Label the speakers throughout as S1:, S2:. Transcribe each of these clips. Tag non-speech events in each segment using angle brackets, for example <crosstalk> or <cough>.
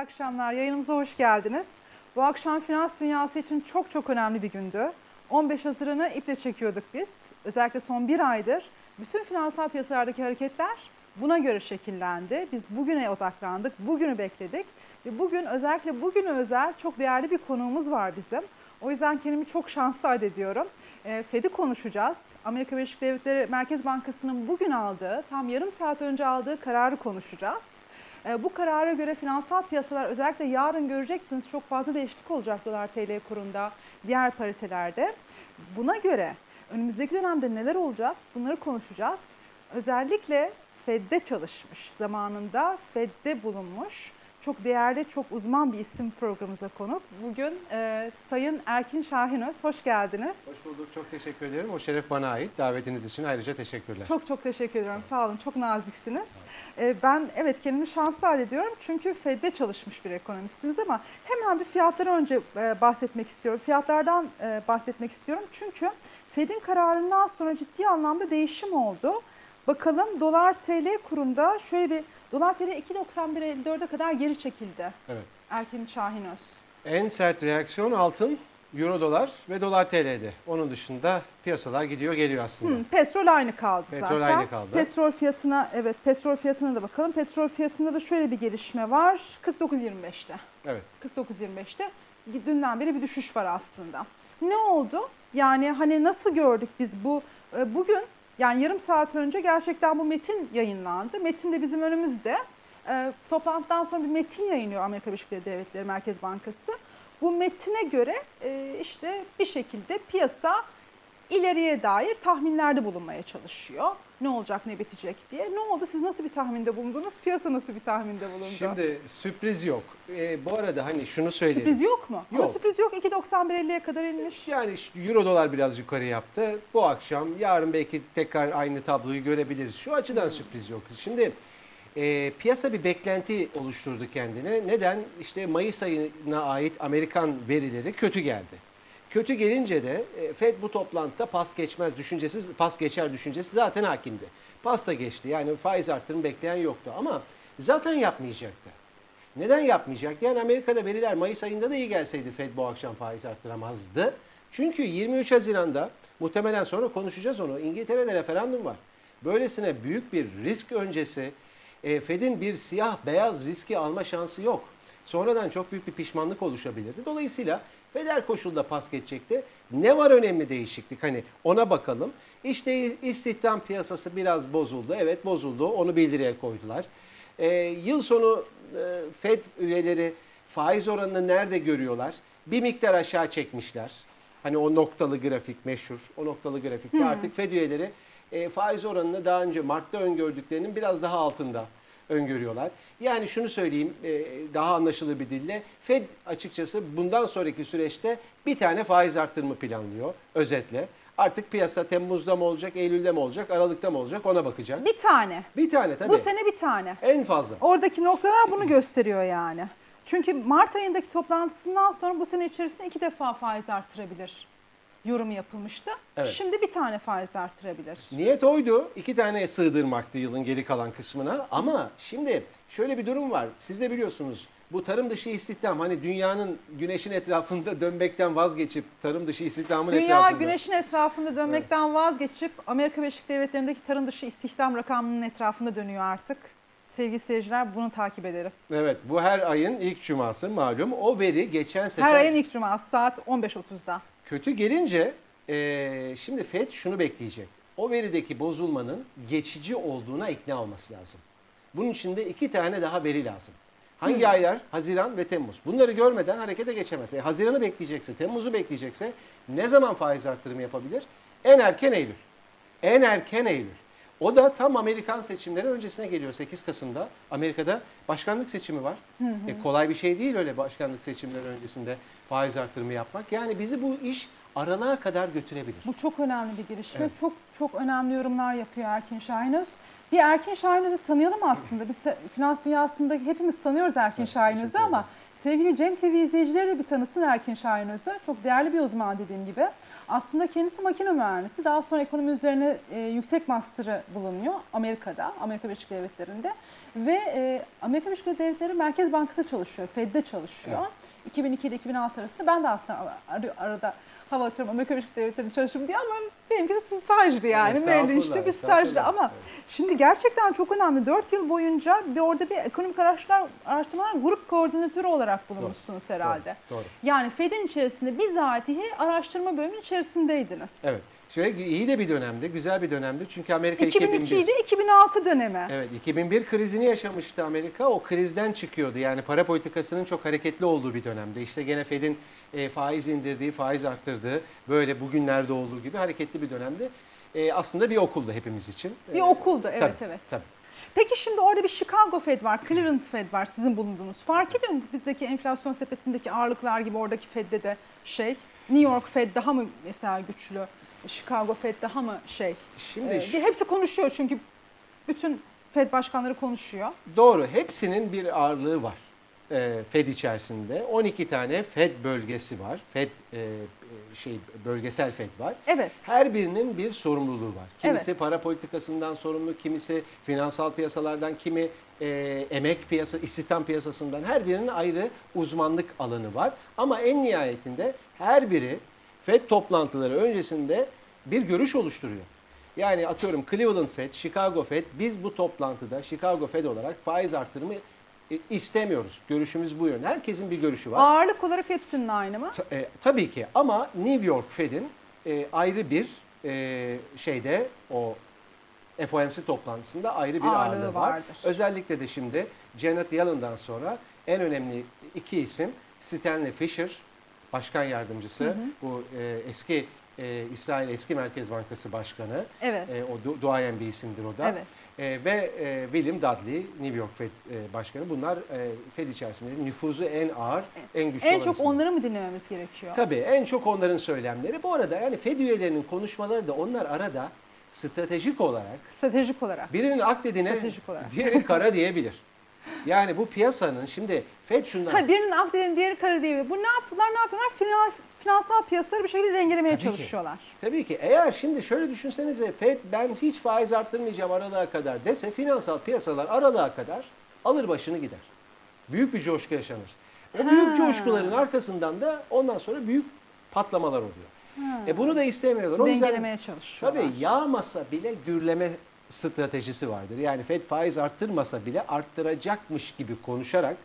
S1: Akşamlar. Yayınımıza hoş geldiniz. Bu akşam finans dünyası için çok çok önemli bir gündü. 15 Haziran'ı iple çekiyorduk biz. Özellikle son bir aydır bütün finansal piyasalardaki hareketler buna göre şekillendi. Biz bugüne odaklandık, bugünü bekledik. Ve bugün özellikle bugüne özel çok değerli bir konuğumuz var bizim. O yüzden kendimi çok şanslı addediyorum. E, Fed'i konuşacağız. Amerika Birleşik Devletleri Merkez Bankası'nın bugün aldığı, tam yarım saat önce aldığı kararı konuşacağız. E, Bu karara göre finansal piyasalar özellikle yarın göreceksiniz çok fazla değişiklik olacak dolar TL kurunda, diğer paritelerde. Buna göre önümüzdeki dönemde neler olacak bunları konuşacağız. Özellikle Fed'de çalışmış, zamanında Fed'de bulunmuş çok değerli, çok uzman bir isim programımıza konuk. Bugün e, Sayın Erkin Şahinöz, hoş geldiniz.
S2: Hoş bulduk. Çok teşekkür ederim. O şeref bana ait. Davetiniz için ayrıca teşekkürler.
S1: Çok çok teşekkür ediyorum. Sağ olun. Çok naziksiniz. Ee, Ben evet kendimi şanslı hallediyorum. Çünkü Fed'de çalışmış bir ekonomistsiniz ama hemen bir fiyatları önce e, bahsetmek istiyorum. Fiyatlardan e, bahsetmek istiyorum. Çünkü Fed'in kararından sonra ciddi anlamda değişim oldu. Bakalım dolar TL kurunda şöyle bir dolar TL 2.91.54'e kadar geri çekildi.
S2: Evet.
S1: Erkin Şahinöz.
S2: En sert reaksiyon altın, euro dolar ve dolar TL'de. Onun dışında piyasalar gidiyor geliyor aslında.
S1: Hı, petrol aynı kaldı
S2: Petrol
S1: zaten.
S2: aynı kaldı.
S1: Petrol fiyatına evet petrol fiyatına da bakalım. Petrol fiyatında da şöyle bir gelişme var. 49.25'te.
S2: Evet.
S1: 49.25'te dünden beri bir düşüş var aslında. Ne oldu? Yani hani nasıl gördük biz bu e, bugün yani yarım saat önce gerçekten bu metin yayınlandı. Metin de bizim önümüzde. E, toplantıdan sonra bir metin yayınlıyor Amerika Birleşik Devletleri Merkez Bankası. Bu metine göre e, işte bir şekilde piyasa ileriye dair tahminlerde bulunmaya çalışıyor. Ne olacak ne bitecek diye. Ne oldu siz nasıl bir tahminde bulundunuz? Piyasa nasıl bir tahminde bulundu?
S2: Şimdi sürpriz yok. Ee, bu arada hani şunu söyleyeyim.
S1: Sürpriz yok mu? Ama
S2: Yok.
S1: sürpriz yok. 2.91.50'ye kadar inmiş.
S2: Yani euro dolar biraz yukarı yaptı. Bu akşam yarın belki tekrar aynı tabloyu görebiliriz. Şu açıdan sürpriz yok. Şimdi e, piyasa bir beklenti oluşturdu kendine. Neden? İşte Mayıs ayına ait Amerikan verileri kötü geldi. Kötü gelince de e, Fed bu toplantıda pas geçmez düşüncesi, pas geçer düşüncesi zaten hakimdi. Pas da geçti. Yani faiz artırımı bekleyen yoktu ama zaten yapmayacaktı. Neden yapmayacaktı? Yani Amerika'da veriler Mayıs ayında da iyi gelseydi Fed bu akşam faiz arttıramazdı. Çünkü 23 Haziran'da muhtemelen sonra konuşacağız onu. İngiltere'de referandum var. Böylesine büyük bir risk öncesi e, Fed'in bir siyah beyaz riski alma şansı yok. Sonradan çok büyük bir pişmanlık oluşabilirdi. Dolayısıyla Fed her koşulda pas geçecekti. Ne var önemli değişiklik? Hani ona bakalım. İşte istihdam piyasası biraz bozuldu. Evet bozuldu. Onu bildiriye koydular. Ee, yıl sonu e, Fed üyeleri faiz oranını nerede görüyorlar? Bir miktar aşağı çekmişler. Hani o noktalı grafik meşhur. O noktalı grafikte artık Fed üyeleri e, faiz oranını daha önce Mart'ta öngördüklerinin biraz daha altında öngörüyorlar. Yani şunu söyleyeyim e, daha anlaşılır bir dille. Fed açıkçası bundan sonraki süreçte bir tane faiz arttırımı planlıyor özetle. Artık piyasa Temmuz'da mı olacak, Eylül'de mi olacak, Aralık'ta mı olacak ona bakacak.
S1: Bir tane.
S2: Bir tane tabii.
S1: Bu sene bir tane.
S2: En fazla.
S1: Oradaki noktalar bunu gösteriyor yani. Çünkü Mart ayındaki toplantısından sonra bu sene içerisinde iki defa faiz artırabilir yorumu yapılmıştı.
S2: Evet.
S1: Şimdi bir tane faiz artırabilir.
S2: Niyet oydu. iki tane sığdırmaktı yılın geri kalan kısmına. Ama şimdi şöyle bir durum var. Siz de biliyorsunuz bu tarım dışı istihdam hani dünyanın güneşin etrafında dönmekten vazgeçip tarım dışı istihdamın
S1: Dünya
S2: etrafında.
S1: güneşin etrafında dönmekten vazgeçip Amerika Birleşik Devletleri'ndeki tarım dışı istihdam rakamının etrafında dönüyor artık. Sevgili seyirciler bunu takip edelim.
S2: Evet bu her ayın ilk cuması malum. O veri geçen sefer
S1: Her ayın ilk cuması saat 15.30'da.
S2: kötü gelince eee, şimdi Fed şunu bekleyecek. O verideki bozulmanın geçici olduğuna ikna olması lazım. Bunun için de iki tane daha veri lazım. Hangi aylar? Haziran ve Temmuz. Bunları görmeden harekete geçemez. E, Haziran'ı bekleyecekse, Temmuz'u bekleyecekse ne zaman faiz artırımı yapabilir? En erken Eylül. En erken Eylül. O da tam Amerikan seçimleri öncesine geliyor 8 Kasım'da. Amerika'da başkanlık seçimi var. E, kolay bir şey değil öyle başkanlık seçimleri öncesinde faiz artırımı yapmak. Yani bizi bu iş aralığa kadar götürebilir.
S1: Bu çok önemli bir gelişme.
S2: Evet.
S1: Çok çok önemli yorumlar yapıyor Erkin Şahinöz. Bir Erkin Şahinöz'ü tanıyalım aslında. Biz finans dünyasında hepimiz tanıyoruz Erkin
S2: Evet,
S1: Şahinöz'ü ama Sevgili Cem TV izleyicileri de bir tanısın Erkin Şahinöz'ü. Çok değerli bir uzman dediğim gibi. Aslında kendisi makine mühendisi. Daha sonra ekonomi üzerine e, yüksek master'ı bulunuyor Amerika'da, Amerika Birleşik Devletleri'nde. Ve e, Amerika Birleşik Devletleri Merkez Bankası çalışıyor, Fed'de çalışıyor. 2002 ile 2006 arasında ben de aslında ar- arada hava Birleşik Devletleri'nde çalıştım diye ama benimkisi stajdı yani.
S2: Estağfurullah,
S1: Mühendislikte bir stajdı ama
S2: Evet.
S1: Şimdi gerçekten çok önemli. 4 yıl boyunca bir orada bir ekonomik araştırmalar, araştırmalar grup koordinatörü olarak bulunmuşsunuz herhalde.
S2: Doğru, doğru.
S1: Yani Fed'in içerisinde bizatihi araştırma bölümünün içerisindeydiniz.
S2: Evet. Şöyle iyi de bir dönemdi, güzel bir dönemdi. Çünkü Amerika
S1: 2002
S2: 2001.
S1: ile 2006 dönemi.
S2: Evet, 2001 krizini yaşamıştı Amerika. O krizden çıkıyordu. Yani para politikasının çok hareketli olduğu bir dönemde. İşte gene Fed'in e, faiz indirdiği, faiz arttırdığı, böyle bugünlerde olduğu gibi hareketli bir dönemde. E, aslında bir okuldu hepimiz için.
S1: Bir
S2: E,
S1: okuldu evet
S2: tabii,
S1: evet.
S2: Tabii.
S1: Peki şimdi orada bir Chicago Fed var, Cleveland Fed var sizin bulunduğunuz. Fark ediyor mu bizdeki enflasyon sepetindeki ağırlıklar gibi oradaki Fed'de de şey? New York Fed daha mı mesela güçlü? Chicago Fed daha mı şey?
S2: Şimdi
S1: Ee,
S2: şu-
S1: hepsi konuşuyor çünkü bütün Fed başkanları konuşuyor.
S2: Doğru. Hepsinin bir ağırlığı var. E, Fed içerisinde 12 tane Fed bölgesi var. Fed e, e, şey bölgesel Fed var.
S1: Evet.
S2: Her birinin bir sorumluluğu var. Kimisi
S1: Evet.
S2: para politikasından sorumlu, kimisi finansal piyasalardan, kimi e, emek piyasa, istihdam piyasasından her birinin ayrı uzmanlık alanı var. Ama en nihayetinde her biri FED toplantıları öncesinde bir görüş oluşturuyor. Yani atıyorum Cleveland Fed, Chicago Fed biz bu toplantıda Chicago Fed olarak faiz artırımı istemiyoruz. Görüşümüz bu yönde. Herkesin bir görüşü var.
S1: Ağırlık olarak hepsinin aynı mı?
S2: Ta- e, tabii ki ama New York Fed'in e, ayrı bir e, şeyde o FOMC toplantısında ayrı bir
S1: Ağırlığı
S2: ağırlığı, var.
S1: vardır.
S2: Özellikle de şimdi Janet Yellen'dan sonra en önemli iki isim Stanley Fisher, başkan yardımcısı, bu e, eski e, İsrail eski Merkez Bankası Başkanı.
S1: Evet.
S2: E, o du- duayen bir isimdir o da.
S1: Evet.
S2: E, ve e, William Dudley, New York Fed e, Başkanı. Bunlar e, Fed içerisinde nüfuzu en ağır, en güçlü
S1: en çok
S2: isimler.
S1: onları mı dinlememiz gerekiyor?
S2: Tabii en çok onların söylemleri. Bu arada yani Fed üyelerinin konuşmaları da onlar arada stratejik olarak
S1: Stratejik olarak.
S2: birinin ak dediğine diğeri kara diyebilir. Yani bu piyasanın şimdi Fed şundan
S1: Ha, birinin Akdeniz'in diğeri kara diye. Bu ne yaptılar ne yapıyorlar? Finan, finansal piyasaları bir şekilde dengelemeye
S2: Tabii ki.
S1: çalışıyorlar.
S2: Tabii ki eğer şimdi şöyle düşünsenize Fed ben hiç faiz arttırmayacağım aralığa kadar dese finansal piyasalar aralığa kadar alır başını gider. Büyük bir coşku yaşanır. O
S1: Ha.
S2: büyük coşkuların arkasından da ondan sonra büyük patlamalar oluyor. E bunu da istemiyorlar. O yüzden
S1: Dengelemeye çalışıyorlar.
S2: Tabii yağmasa bile gürleme stratejisi vardır. Yani Fed faiz arttırmasa bile arttıracakmış gibi konuşarak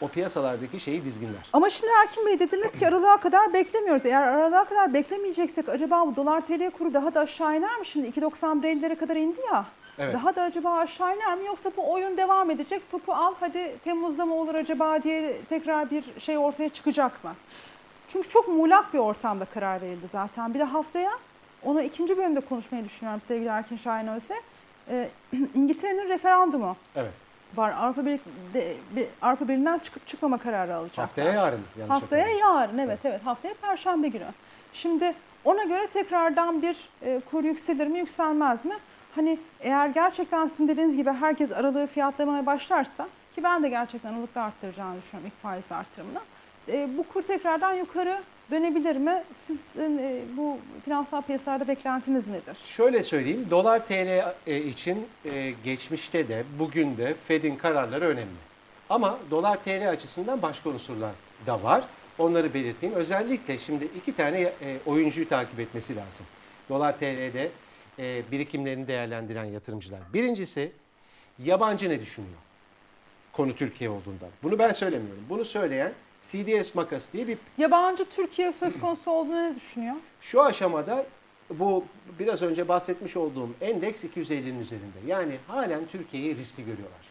S2: o piyasalardaki şeyi dizginler.
S1: Ama şimdi Erkin Bey dediniz ki aralığa kadar beklemiyoruz. Eğer aralığa kadar beklemeyeceksek acaba bu dolar TL kuru daha da aşağı iner mi? Şimdi 2.91'lere kadar indi ya.
S2: Evet.
S1: Daha da acaba aşağı iner mi yoksa bu oyun devam edecek? Topu al hadi Temmuz'da mı olur acaba diye tekrar bir şey ortaya çıkacak mı? Çünkü çok muğlak bir ortamda karar verildi zaten. Bir de haftaya onu ikinci bölümde konuşmayı düşünüyorum sevgili Erkin Şahinöz'le. Ee, <clears throat> İngiltere'nin referandumu
S2: Evet.
S1: Var. Avrupa de- bir- Avrupa Birliği'nden çıkıp çıkmama kararı alacaklar.
S2: Haftaya yarın. yanlış
S1: Haftaya
S2: hatırlamıyorsam.
S1: yarın evet evet haftaya perşembe günü. Şimdi ona göre tekrardan bir e, kur yükselir mi yükselmez mi? Hani eğer gerçekten sizin dediğiniz gibi herkes aralığı fiyatlamaya başlarsa ki ben de gerçekten aralıkta arttıracağını düşünüyorum ilk faiz artırımını. E, bu kur tekrardan yukarı dönebilir mi? Sizin e, bu finansal piyasalarda beklentiniz nedir?
S2: Şöyle söyleyeyim, dolar TL e, için e, geçmişte de bugün de Fed'in kararları önemli. Ama dolar TL açısından başka unsurlar da var. Onları belirteyim. Özellikle şimdi iki tane e, oyuncuyu takip etmesi lazım. Dolar TL'de e, birikimlerini değerlendiren yatırımcılar. Birincisi yabancı ne düşünüyor? Konu Türkiye olduğundan. Bunu ben söylemiyorum. Bunu söyleyen CDS Makas diye bir
S1: Yabancı Türkiye söz konusu olduğunu ne düşünüyor?
S2: Şu aşamada bu biraz önce bahsetmiş olduğum endeks 250'nin üzerinde. Yani halen Türkiye'yi riskli görüyorlar.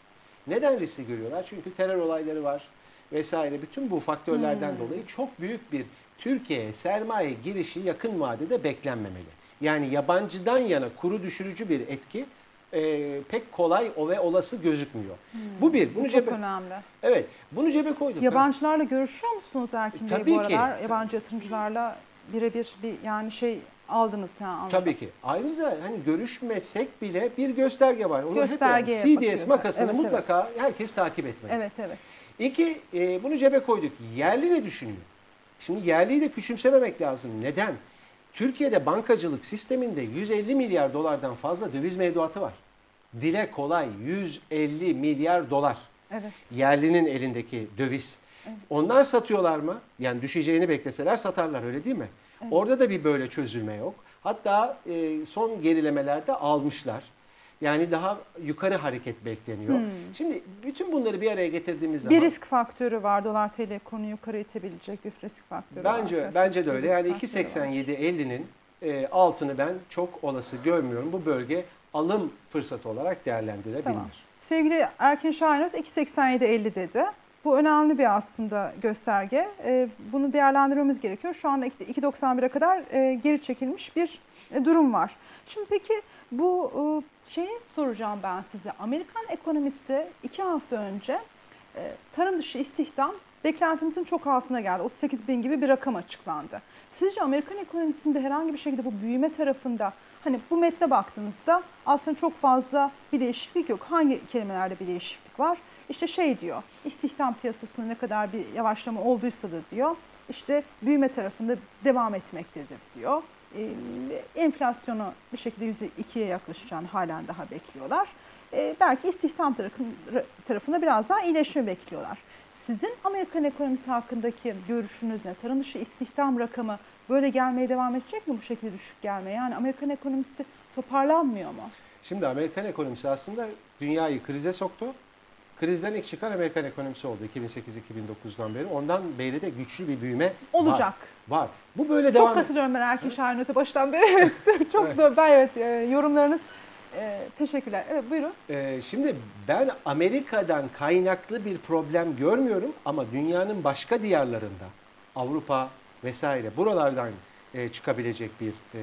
S2: Neden riskli görüyorlar? Çünkü terör olayları var vesaire. Bütün bu faktörlerden dolayı çok büyük bir Türkiye'ye sermaye girişi yakın vadede beklenmemeli. Yani yabancıdan yana kuru düşürücü bir etki e, pek kolay o ve olası gözükmüyor. Bu bir. Bunu
S1: Bu çok
S2: cebe,
S1: önemli.
S2: evet, bunu cebe koyduk.
S1: Yabancılarla görüşüyor musunuz Erkin Bey
S2: Tabii
S1: bu
S2: ki.
S1: aralar? Yabancı yatırımcılarla birebir bir yani şey aldınız yani anladım.
S2: Tabii ki. Ayrıca hani görüşmesek bile bir gösterge var. Onu
S1: Göstergeye
S2: hep yani. CDS makasını
S1: Evet, evet.
S2: mutlaka herkes takip etmeli.
S1: Evet evet.
S2: İki, e, bunu cebe koyduk. Yerli ne düşünüyor? Şimdi yerliyi de küçümsememek lazım. Neden? Türkiye'de bankacılık sisteminde 150 milyar dolardan fazla döviz mevduatı var. Dile kolay 150 milyar dolar.
S1: Evet.
S2: Yerlinin elindeki döviz. Onlar satıyorlar mı? Yani düşeceğini bekleseler satarlar öyle değil mi? Orada da bir böyle çözülme yok. Hatta e, son gerilemelerde almışlar. Yani daha yukarı hareket bekleniyor. Şimdi bütün bunları bir araya getirdiğimiz zaman
S1: Hmm. Bir risk faktörü var. Dolar TL kurunu yukarı itebilecek bir risk faktörü var.
S2: bence
S1: Evet,
S2: bence de öyle. Yani
S1: faktörü var.
S2: 2.87-50'nin e, altını ben çok olası görmüyorum. Bu bölge alım fırsatı olarak değerlendirilebilir.
S1: Tamam. Sevgili Erkin Şahinöz 2.87.50 dedi. Bu önemli bir aslında gösterge. Ee, bunu değerlendirmemiz gerekiyor. Şu anda 2.91'e kadar e, geri çekilmiş bir e, durum var. Şimdi peki bu e, şeyi soracağım ben size. Amerikan ekonomisi iki hafta önce e, tarım dışı istihdam beklentimizin çok altına geldi. 38 bin gibi bir rakam açıklandı. Sizce Amerikan ekonomisinde herhangi bir şekilde bu büyüme tarafında hani bu metne baktığınızda aslında çok fazla bir değişiklik yok. Hangi kelimelerde bir değişiklik var? İşte şey diyor, istihdam piyasasında ne kadar bir yavaşlama olduysa da diyor, işte büyüme tarafında devam etmektedir diyor. Ee, enflasyonu bir şekilde %2'ye yaklaşacağını halen daha bekliyorlar. Ee, belki istihdam tarafın- tarafında biraz daha iyileşme bekliyorlar. Sizin Amerikan ekonomisi hakkındaki görüşünüz ne? Tarım dışı istihdam rakamı böyle gelmeye devam edecek mi bu şekilde düşük gelmeye? Yani Amerikan ekonomisi toparlanmıyor mu?
S2: Şimdi Amerikan ekonomisi aslında dünyayı krize soktu. Krizden ilk çıkan Amerikan ekonomisi oldu 2008-2009'dan beri. Ondan beri de güçlü bir büyüme
S1: Olacak.
S2: var. var. Bu böyle
S1: Çok
S2: devam
S1: katılıyorum ben Erkin Şahinöz'e baştan beri. Evet, <laughs> çok
S2: Evet.
S1: da ben evet e, yorumlarınız e, teşekkürler. Evet buyurun.
S2: Ee, şimdi ben Amerika'dan kaynaklı bir problem görmüyorum ama dünyanın başka diyarlarında Avrupa vesaire buralardan e, çıkabilecek bir e,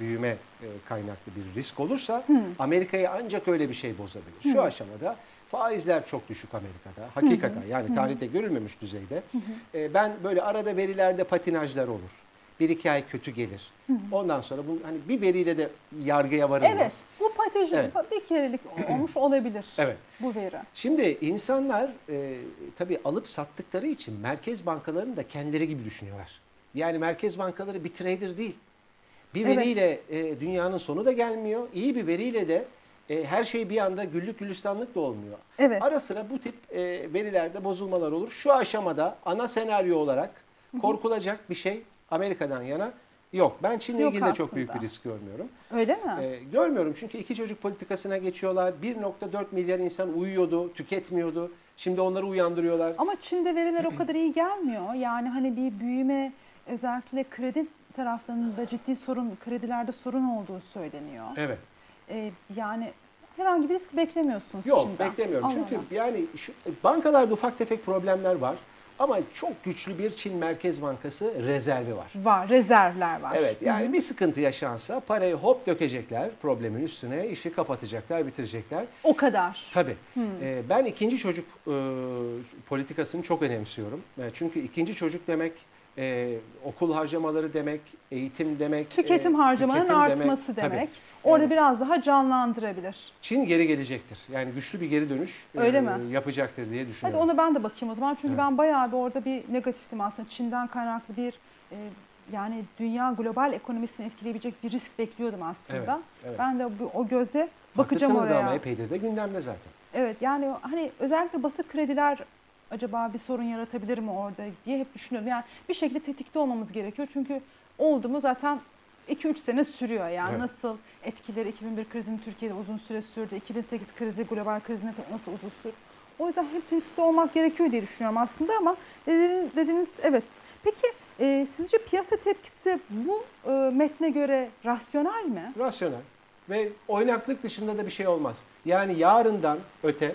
S2: büyüme e, kaynaklı bir risk olursa Amerika'yı ancak öyle bir şey bozabilir. Şu aşamada faizler çok düşük Amerika'da. Hakikaten yani tarihte görülmemiş düzeyde. E, ben böyle arada verilerde patinajlar olur. Bir iki ay kötü gelir. Ondan sonra bu hani bir veriyle de yargıya varılmaz.
S1: Evet bu patoloji
S2: Evet.
S1: bir kerelik olmuş olabilir <clears throat>
S2: Evet.
S1: bu veri.
S2: Şimdi insanlar e, tabii alıp sattıkları için merkez bankalarını da kendileri gibi düşünüyorlar. Yani merkez bankaları bir trader değil. Bir
S1: Evet.
S2: veriyle e, dünyanın sonu da gelmiyor. İyi bir veriyle de e, her şey bir anda güllük gülistanlık da olmuyor.
S1: Evet.
S2: Ara sıra bu tip e, verilerde bozulmalar olur. Şu aşamada ana senaryo olarak korkulacak bir şey Amerika'dan yana yok. Ben Çin'le
S1: Yok
S2: ilgili de çok büyük bir risk görmüyorum.
S1: Öyle mi?
S2: Ee, görmüyorum çünkü iki çocuk politikasına geçiyorlar. 1.4 milyar insan uyuyordu, tüketmiyordu. Şimdi onları uyandırıyorlar.
S1: Ama Çin'de veriler o kadar iyi gelmiyor. Yani hani bir büyüme özellikle kredi taraflarında ciddi sorun, kredilerde sorun olduğu söyleniyor.
S2: Evet.
S1: Ee, yani herhangi bir risk beklemiyorsunuz
S2: Yok
S1: Çin'den.
S2: beklemiyorum.
S1: Allah
S2: Çünkü yani şu, bankalarda ufak tefek problemler var. Ama çok güçlü bir Çin Merkez Bankası rezervi var.
S1: var, rezervler var.
S2: Evet yani bir sıkıntı yaşansa parayı hop dökecekler problemin üstüne, işi kapatacaklar, bitirecekler.
S1: O kadar.
S2: Tabii. Ee, ben ikinci çocuk e, politikasını çok önemsiyorum. E, çünkü ikinci çocuk demek e, okul harcamaları demek, eğitim demek.
S1: Tüketim
S2: e,
S1: harcamanın
S2: tüketim
S1: artması
S2: Tabii.
S1: demek. Orada
S2: Evet.
S1: biraz daha canlandırabilir.
S2: Çin geri gelecektir. Yani güçlü bir geri dönüş e,
S1: Öyle mi?
S2: yapacaktır diye
S1: Hadi
S2: düşünüyorum.
S1: ona ben de bakayım o zaman. Çünkü
S2: Evet.
S1: ben bayağı bir orada bir negatiftim aslında. Çin'den kaynaklı bir e, yani dünya global ekonomisini etkileyebilecek bir risk bekliyordum aslında.
S2: Evet, evet.
S1: Ben de bu, o gözle bakacağım
S2: Haklısınız da
S1: oraya.
S2: ama epeydir de gündemde zaten.
S1: Evet yani hani özellikle batı krediler acaba bir sorun yaratabilir mi orada diye hep düşünüyorum. Yani bir şekilde tetikte olmamız gerekiyor. Çünkü oldu mu zaten 2-3 sene sürüyor. Yani
S2: Evet.
S1: nasıl etkileri 2001 krizinin Türkiye'de uzun süre sürdü. 2008 krizi global krizine nasıl uzun sürdü. O yüzden hep tetikte olmak gerekiyor diye düşünüyorum aslında ama dediğiniz, dediğiniz evet. Peki e, sizce piyasa tepkisi bu e, metne göre rasyonel mi?
S2: Rasyonel ve oynaklık dışında da bir şey olmaz. Yani yarından öte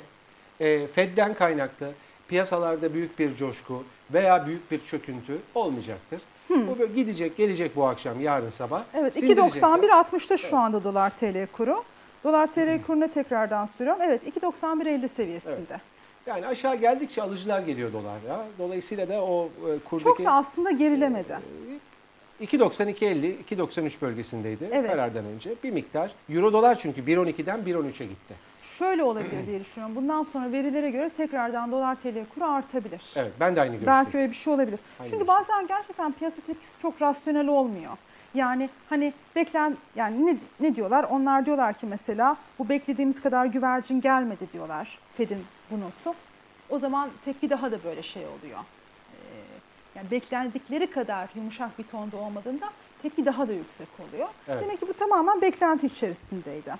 S2: e, Fed'den kaynaklı piyasalarda büyük bir coşku veya büyük bir çöküntü olmayacaktır. Bu böyle gidecek, gelecek bu akşam, yarın sabah.
S1: Evet
S2: sindirecektir.
S1: 2.91.60'ta şu anda dolar TL kuru. Dolar TL kuruna tekrardan sürüyorum. Evet 2.91.50 seviyesinde.
S2: Yani aşağı geldikçe alıcılar geliyor dolara. Dolayısıyla da o e, kurdaki
S1: Çok da aslında gerilemedi.
S2: 2.92.50, 2.93 bölgesindeydi
S1: Evet.
S2: karardan önce. Bir miktar. Euro dolar çünkü 1.12'den 1.13'e gitti.
S1: Şöyle olabilir diye düşünüyorum. Bundan sonra verilere göre tekrardan dolar TL kuru artabilir.
S2: Evet ben de aynı görüşteyim.
S1: Belki öyle bir şey olabilir.
S2: Aynı
S1: Çünkü
S2: görüşteyim.
S1: bazen gerçekten piyasa tepkisi çok rasyonel olmuyor. Yani hani beklen yani ne, ne diyorlar? Onlar diyorlar ki mesela bu beklediğimiz kadar güvercin gelmedi diyorlar Fed'in bu notu. O zaman tepki daha da böyle şey oluyor. Ee, yani beklendikleri kadar yumuşak bir tonda olmadığında tepki daha da yüksek oluyor.
S2: Evet.
S1: Demek ki bu tamamen beklenti içerisindeydi.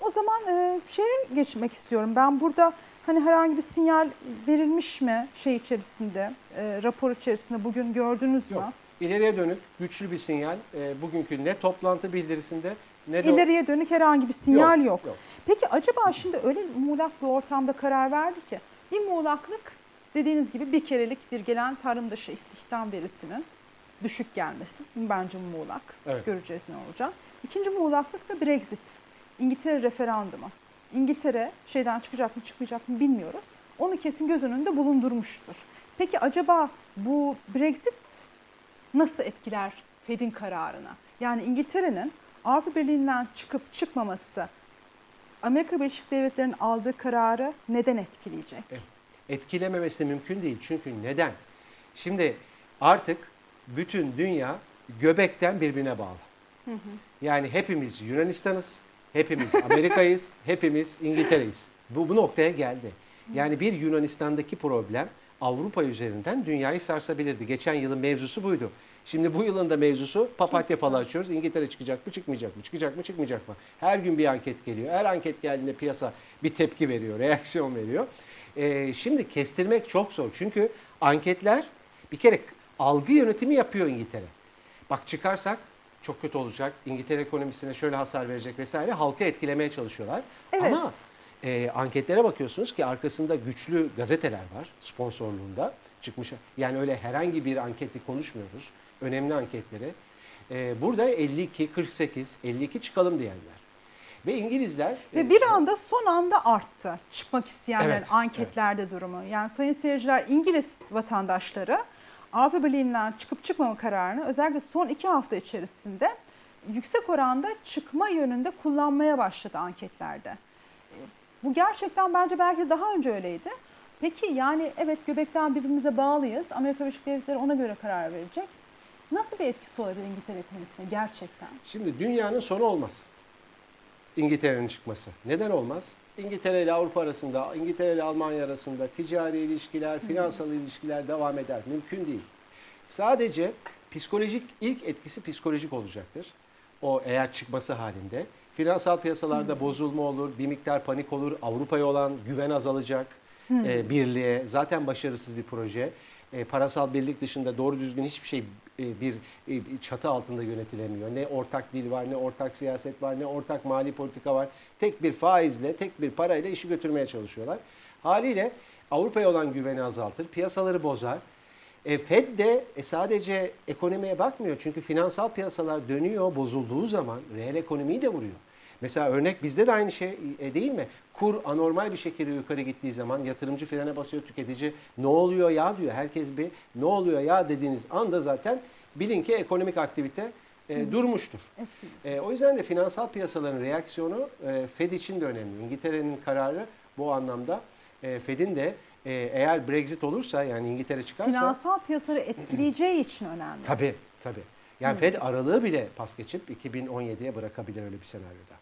S1: O zaman e, şeye geçmek istiyorum. Ben burada hani herhangi bir sinyal verilmiş mi şey içerisinde, e, rapor içerisinde bugün gördünüz mü?
S2: Yok. İleriye dönük güçlü bir sinyal e, bugünkü ne toplantı bildirisinde ne de...
S1: İleriye dönük herhangi bir sinyal yok.
S2: yok.
S1: Peki acaba şimdi öyle muğlak bir ortamda karar verdi ki bir muğlaklık dediğiniz gibi bir kerelik bir gelen tarım dışı istihdam verisinin düşük gelmesi. Bence muğlak.
S2: Evet.
S1: Göreceğiz ne olacak. İkinci muğlaklık da Brexit. İngiltere referandumu. İngiltere şeyden çıkacak mı çıkmayacak mı bilmiyoruz. Onu kesin göz önünde bulundurmuştur. Peki acaba bu Brexit nasıl etkiler Fed'in kararına? Yani İngiltere'nin Avrupa Birliği'nden çıkıp çıkmaması Amerika Birleşik Devletleri'nin aldığı kararı neden etkileyecek?
S2: etkilememesi mümkün değil. Çünkü neden? Şimdi artık bütün dünya göbekten birbirine bağlı. Yani hepimiz Yunanistan'ız, hepimiz Amerika'yız, <laughs> hepimiz İngiltere'yiz. Bu, bu noktaya geldi. Yani bir Yunanistan'daki problem Avrupa üzerinden dünyayı sarsabilirdi. Geçen yılın mevzusu buydu. Şimdi bu yılın da mevzusu papatya falı açıyoruz. İngiltere çıkacak mı çıkmayacak mı? Çıkacak mı çıkmayacak mı? Her gün bir anket geliyor. Her anket geldiğinde piyasa bir tepki veriyor, reaksiyon veriyor. Ee, şimdi kestirmek çok zor. Çünkü anketler bir kere algı yönetimi yapıyor İngiltere. Bak çıkarsak çok kötü olacak. İngiltere ekonomisine şöyle hasar verecek vesaire. Halka etkilemeye çalışıyorlar.
S1: Evet.
S2: Ama e, anketlere bakıyorsunuz ki arkasında güçlü gazeteler var sponsorluğunda çıkmış. Yani öyle herhangi bir anketi konuşmuyoruz. Önemli anketleri. E, burada 52, 48, 52 çıkalım diyenler. Ve İngilizler...
S1: Ve
S2: e,
S1: bir anda son anda arttı çıkmak isteyenlerin
S2: Evet,
S1: anketlerde durumu. Yani sayın seyirciler İngiliz vatandaşları Avrupa Birliği'nden çıkıp çıkmama kararını özellikle son iki hafta içerisinde yüksek oranda çıkma yönünde kullanmaya başladı anketlerde. Bu gerçekten bence belki daha önce öyleydi. Peki yani evet göbekten birbirimize bağlıyız. Amerika Birleşik Devletleri ona göre karar verecek. Nasıl bir etkisi olabilir İngiltere ekonomisine gerçekten?
S2: Şimdi dünyanın sonu olmaz. İngiltere'nin çıkması. Neden olmaz? İngiltere ile Avrupa arasında, İngiltere ile Almanya arasında ticari ilişkiler, finansal ilişkiler devam eder. Mümkün değil. Sadece psikolojik ilk etkisi psikolojik olacaktır. O eğer çıkması halinde. Finansal piyasalarda bozulma olur, bir miktar panik olur, Avrupa'ya olan güven azalacak e, birliğe. Zaten başarısız bir proje. E, parasal birlik dışında doğru düzgün hiçbir şey e, bir e, çatı altında yönetilemiyor. Ne ortak dil var, ne ortak siyaset var, ne ortak mali politika var. Tek bir faizle, tek bir parayla işi götürmeye çalışıyorlar. Haliyle Avrupa'ya olan güveni azaltır, piyasaları bozar. E, Fed de e, sadece ekonomiye bakmıyor. Çünkü finansal piyasalar dönüyor, bozulduğu zaman reel ekonomiyi de vuruyor. Mesela örnek bizde de aynı şey e, değil mi? Kur anormal bir şekilde yukarı gittiği zaman yatırımcı frene basıyor, tüketici ne oluyor ya diyor. Herkes bir ne oluyor ya dediğiniz anda zaten bilin ki ekonomik aktivite e, durmuştur. E, o yüzden de finansal piyasaların reaksiyonu e, Fed için de önemli. İngiltere'nin kararı bu anlamda e, Fed'in de e, eğer Brexit olursa yani İngiltere çıkarsa
S1: Finansal piyasaları etkileyeceği için önemli.
S2: tabii tabii. Yani Fed aralığı bile pas geçip 2017'ye bırakabilir öyle bir senaryoda.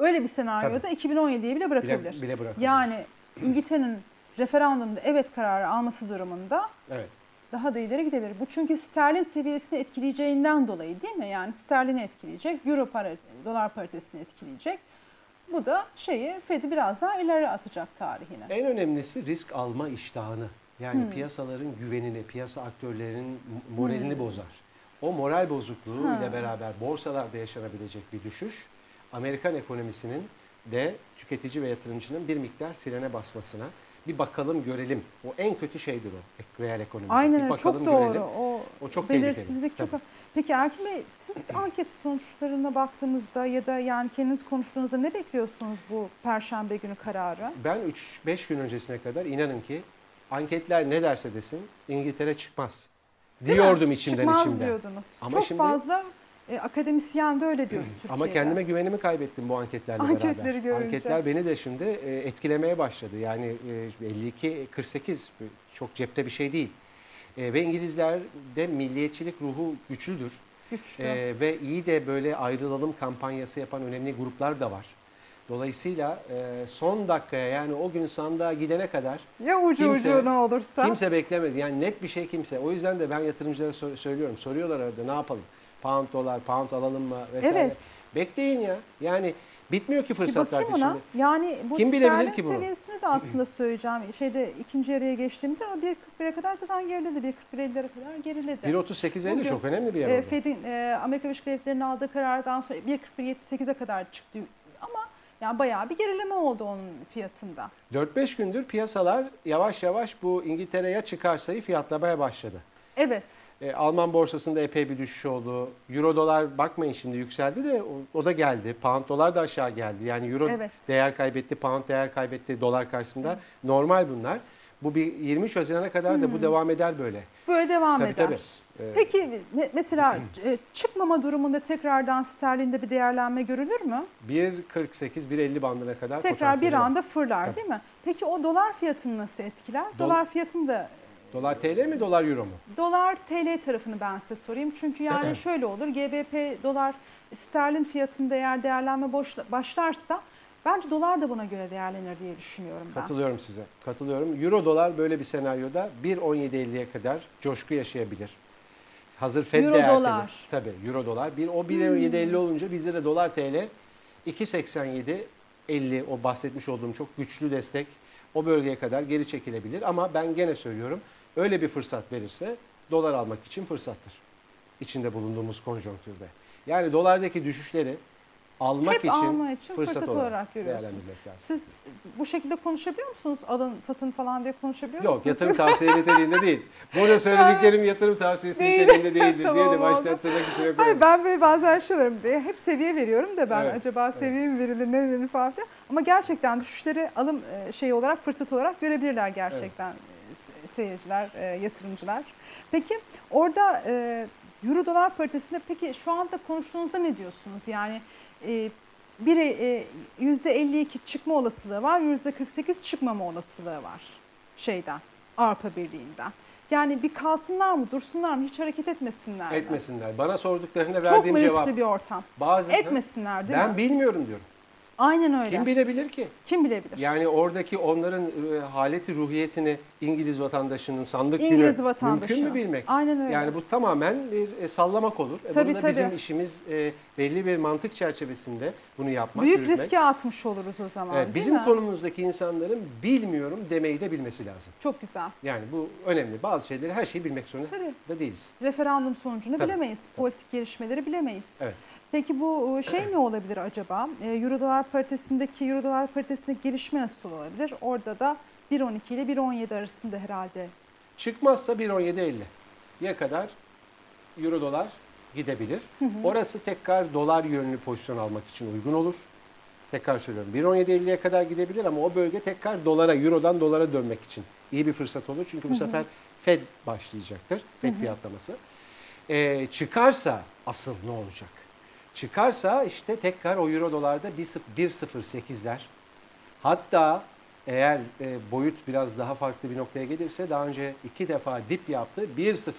S1: Öyle bir senaryoda 2017'ye bile bırakabilir.
S2: Bile, bile bırakabilir.
S1: Yani İngiltere'nin referandumda evet kararı alması durumunda
S2: Evet.
S1: daha da ileri gidebilir. Bu çünkü sterlin seviyesini etkileyeceğinden dolayı değil mi? Yani sterlini etkileyecek, euro para, dolar paritesini etkileyecek. Bu da şeyi Fed'i biraz daha ileri atacak tarihine.
S2: En önemlisi risk alma iştahını. Yani piyasaların güvenini, piyasa aktörlerinin moralini bozar. O moral bozukluğu
S1: Ha.
S2: ile beraber borsalarda yaşanabilecek bir düşüş, Amerikan ekonomisinin de tüketici ve yatırımcının bir miktar frene basmasına bir bakalım görelim. O en kötü şeydir o ek- reel ekonomide.
S1: Aynen
S2: bir bakalım
S1: Çok doğru.
S2: görelim.
S1: O,
S2: O çok
S1: belirsizlik
S2: tehlikeli.
S1: çok. Peki Erkin Bey siz <clears throat> anket sonuçlarına baktığınızda ya da yani kendiniz konuştuğunuzda ne bekliyorsunuz bu perşembe günü kararı?
S2: Ben 3-5 gün öncesine kadar inanın ki anketler ne derse desin İngiltere çıkmaz. Diyordum içimden
S1: Çıkmaz
S2: içimden.
S1: diyordunuz.
S2: Ama
S1: Çok
S2: şimdi-
S1: fazla e, akademisyen de öyle diyor Türkiye'de.
S2: Ama kendime güvenimi kaybettim bu anketlerle
S1: Anketleri
S2: beraber.
S1: görünce.
S2: Anketler beni de şimdi e, etkilemeye başladı. Yani e, 52 48 çok cepte bir şey değil. E, ve İngilizlerde milliyetçilik ruhu güçlüdür.
S1: güçlü.
S2: E, ve iyi de böyle ayrılalım kampanyası yapan önemli gruplar da var. Dolayısıyla e, son dakikaya yani o gün sandığa gidene kadar
S1: ya ucu
S2: kimse-
S1: ucu ne olursa.
S2: Kimse beklemedi. Yani net bir şey kimse. O yüzden de ben yatırımcılara sor- söylüyorum. Soruyorlar arada ne yapalım? Pound dolar, pound alalım mı vesaire.
S1: Evet.
S2: Bekleyin ya. Yani bitmiyor ki
S1: Bir
S2: fırsatlar
S1: bakayım ona.
S2: şimdi.
S1: Yani bu
S2: Kim bilebilir ki bunu?
S1: seviyesini de aslında söyleyeceğim. Şeyde ikinci yarıya geçtiğimizde ama 1.41'e kadar zaten geriledi. 1.41'lere kadar geriledi.
S2: 1.38.50
S1: Bugün,
S2: çok önemli bir yer
S1: E. Fed'in e, Amerika Birleşik Devletleri'nin aldığı karardan sonra 1.41.78'e kadar çıktı. Ama yani bayağı bir gerileme oldu onun fiyatında.
S2: 4-5 gündür piyasalar yavaş yavaş bu İngiltere'ye çıkarsayı fiyatlamaya başladı.
S1: Evet.
S2: E, Alman borsasında epey bir düşüş oldu. Euro dolar bakmayın şimdi yükseldi de o, o da geldi. Pound dolar da aşağı geldi. Yani euro
S1: Evet.
S2: değer kaybetti, pound değer kaybetti dolar karşısında. Normal bunlar. Bu bir 23 Haziran'a kadar da bu devam eder böyle.
S1: Böyle devam
S2: Tabii
S1: eder.
S2: tabii. E,
S1: Peki me- mesela e, çıkmama durumunda tekrardan sterlinde bir değerlenme görülür mü?
S2: 1.48, 1.50 bandına kadar
S1: Tekrar bir
S2: var.
S1: anda fırlar
S2: Tabii.
S1: değil mi? Peki o dolar fiyatını nasıl etkiler? dolar fiyatını da
S2: Dolar TL mi dolar euro mu?
S1: dolar TL tarafını ben size sorayım. Çünkü yani şöyle olur. GBP dolar sterlin fiyatında eğer değerlenme başlarsa bence dolar da buna göre değerlenir diye düşünüyorum ben.
S2: Katılıyorum size. Katılıyorum. Euro dolar böyle bir senaryoda 1.17.50'ye kadar coşku yaşayabilir. Hazır Fed
S1: Euro
S2: de erteledi.
S1: dolar.
S2: Tabii Euro dolar. Bir, o 1.17.50 olunca bizde de dolar TL 2.87.50 o bahsetmiş olduğum çok güçlü destek o bölgeye kadar geri çekilebilir. Ama ben gene söylüyorum öyle bir fırsat verirse dolar almak için fırsattır. İçinde bulunduğumuz konjonktürde. Yani dolardaki düşüşleri almak
S1: Hep
S2: için,
S1: alma için
S2: fırsat,
S1: fırsat
S2: olarak,
S1: olarak görüyorsunuz. Siz bu şekilde konuşabiliyor musunuz? Alın satın falan diye konuşabiliyor musunuz?
S2: Yok yatırım tavsiye niteliğinde <laughs> değil. Burada söylediklerim yatırım tavsiyesi
S1: Değil.
S2: niteliğinde değildir diye
S1: Tamam,
S2: de baştan tırnak içine
S1: Hayır ben böyle bazen şey oluyorum. e, Hep seviye veriyorum da ben
S2: Evet,
S1: acaba
S2: evet.
S1: seviye mi verilir ne denir falan filan. Ama gerçekten düşüşleri alım e, şeyi olarak fırsat olarak görebilirler gerçekten e, se- seyirciler, e, yatırımcılar. Peki orada e, Euro dolar paritesinde peki şu anda konuştuğunuzda ne diyorsunuz? Yani e, bir e, %52 çıkma olasılığı var, %48 çıkmama olasılığı var şeyden, Avrupa Birliği'nden. Yani bir kalsınlar mı, dursunlar mı, hiç hareket etmesinler mi?
S2: Etmesinler. Bana sorduklarına
S1: Çok
S2: verdiğim cevap.
S1: bir ortam?
S2: Bazen
S1: Etmesinler değil
S2: ben
S1: mi?
S2: bilmiyorum diyorum.
S1: Aynen öyle.
S2: Kim
S1: Kim,
S2: bilebilir ki?
S1: bilebilir?
S2: Yani oradaki onların e, haleti ruhiyesini İngiliz vatandaşının sandık
S1: İngiliz
S2: günü
S1: vatandaşı.
S2: mümkün mü bilmek?
S1: Aynen öyle.
S2: Yani bu tamamen bir e, sallamak olur. E,
S1: Tabii,
S2: burada bizim
S1: tabii.
S2: işimiz e, belli bir mantık çerçevesinde bunu yapmak,
S1: Büyük
S2: yürütmek.
S1: riske atmış oluruz o zaman
S2: Evet,
S1: değil
S2: bizim
S1: mi?
S2: konumuzdaki insanların bilmiyorum demeyi de bilmesi lazım.
S1: Çok güzel.
S2: Yani bu önemli. Bazı şeyleri her şeyi bilmek zorunda
S1: Tabii.
S2: da değiliz.
S1: Referandum sonucunu
S2: Tabii,
S1: bilemeyiz. Politik gelişmeleri bilemeyiz.
S2: Evet.
S1: Peki bu e, şey ne olabilir acaba? Euro dolar paritesindeki Euro dolar paritesindeki gelişme nasıl olabilir? Orada da 1.12 ile 1.17 arasında herhalde.
S2: Çıkmazsa 1.17.50'ye kadar euro dolar gidebilir. Orası tekrar dolar yönlü pozisyon almak için uygun olur. Tekrar söylüyorum 1.17.50'ye kadar gidebilir ama o bölge tekrar dolara, eurodan dolara dönmek için iyi bir fırsat olur. Çünkü bu sefer Fed başlayacaktır. Fed fiyatlaması. Ee, çıkarsa asıl ne olacak? Çıkarsa işte tekrar o euro dolarda 1.08'ler. Hatta eğer e, boyut biraz daha farklı bir noktaya gelirse daha önce iki defa dip yaptı 1.05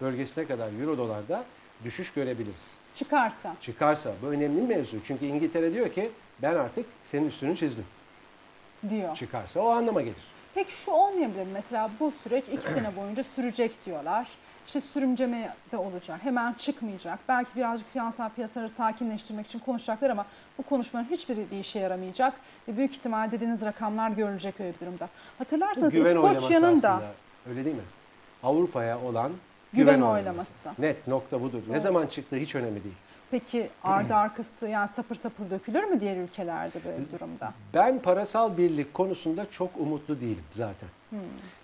S2: bölgesine kadar euro dolarda düşüş görebiliriz.
S1: Çıkarsa.
S2: Çıkarsa bu önemli bir mevzu. Çünkü İngiltere diyor ki ben artık senin üstünü çizdim.
S1: diyor.
S2: Çıkarsa o anlama gelir.
S1: Peki şu olmayabilir? Mesela bu süreç iki sene boyunca sürecek diyorlar. İşte sürümceme de olacak. Hemen çıkmayacak. Belki birazcık finansal piyasaları sakinleştirmek için konuşacaklar ama bu konuşmanın hiçbiri bir işe yaramayacak. Ve büyük ihtimal dediğiniz rakamlar görülecek öyle bir durumda. Hatırlarsanız İskoçya'nın da.
S2: Öyle değil mi? Avrupa'ya olan
S1: Güven
S2: güven,
S1: oylaması.
S2: oylaması. Net nokta budur. Ne
S1: Doğru.
S2: zaman çıktığı hiç önemli değil.
S1: Peki ardı arkası yani sapır sapır dökülür mü diğer ülkelerde böyle durumda?
S2: Ben parasal birlik konusunda çok umutlu değilim zaten.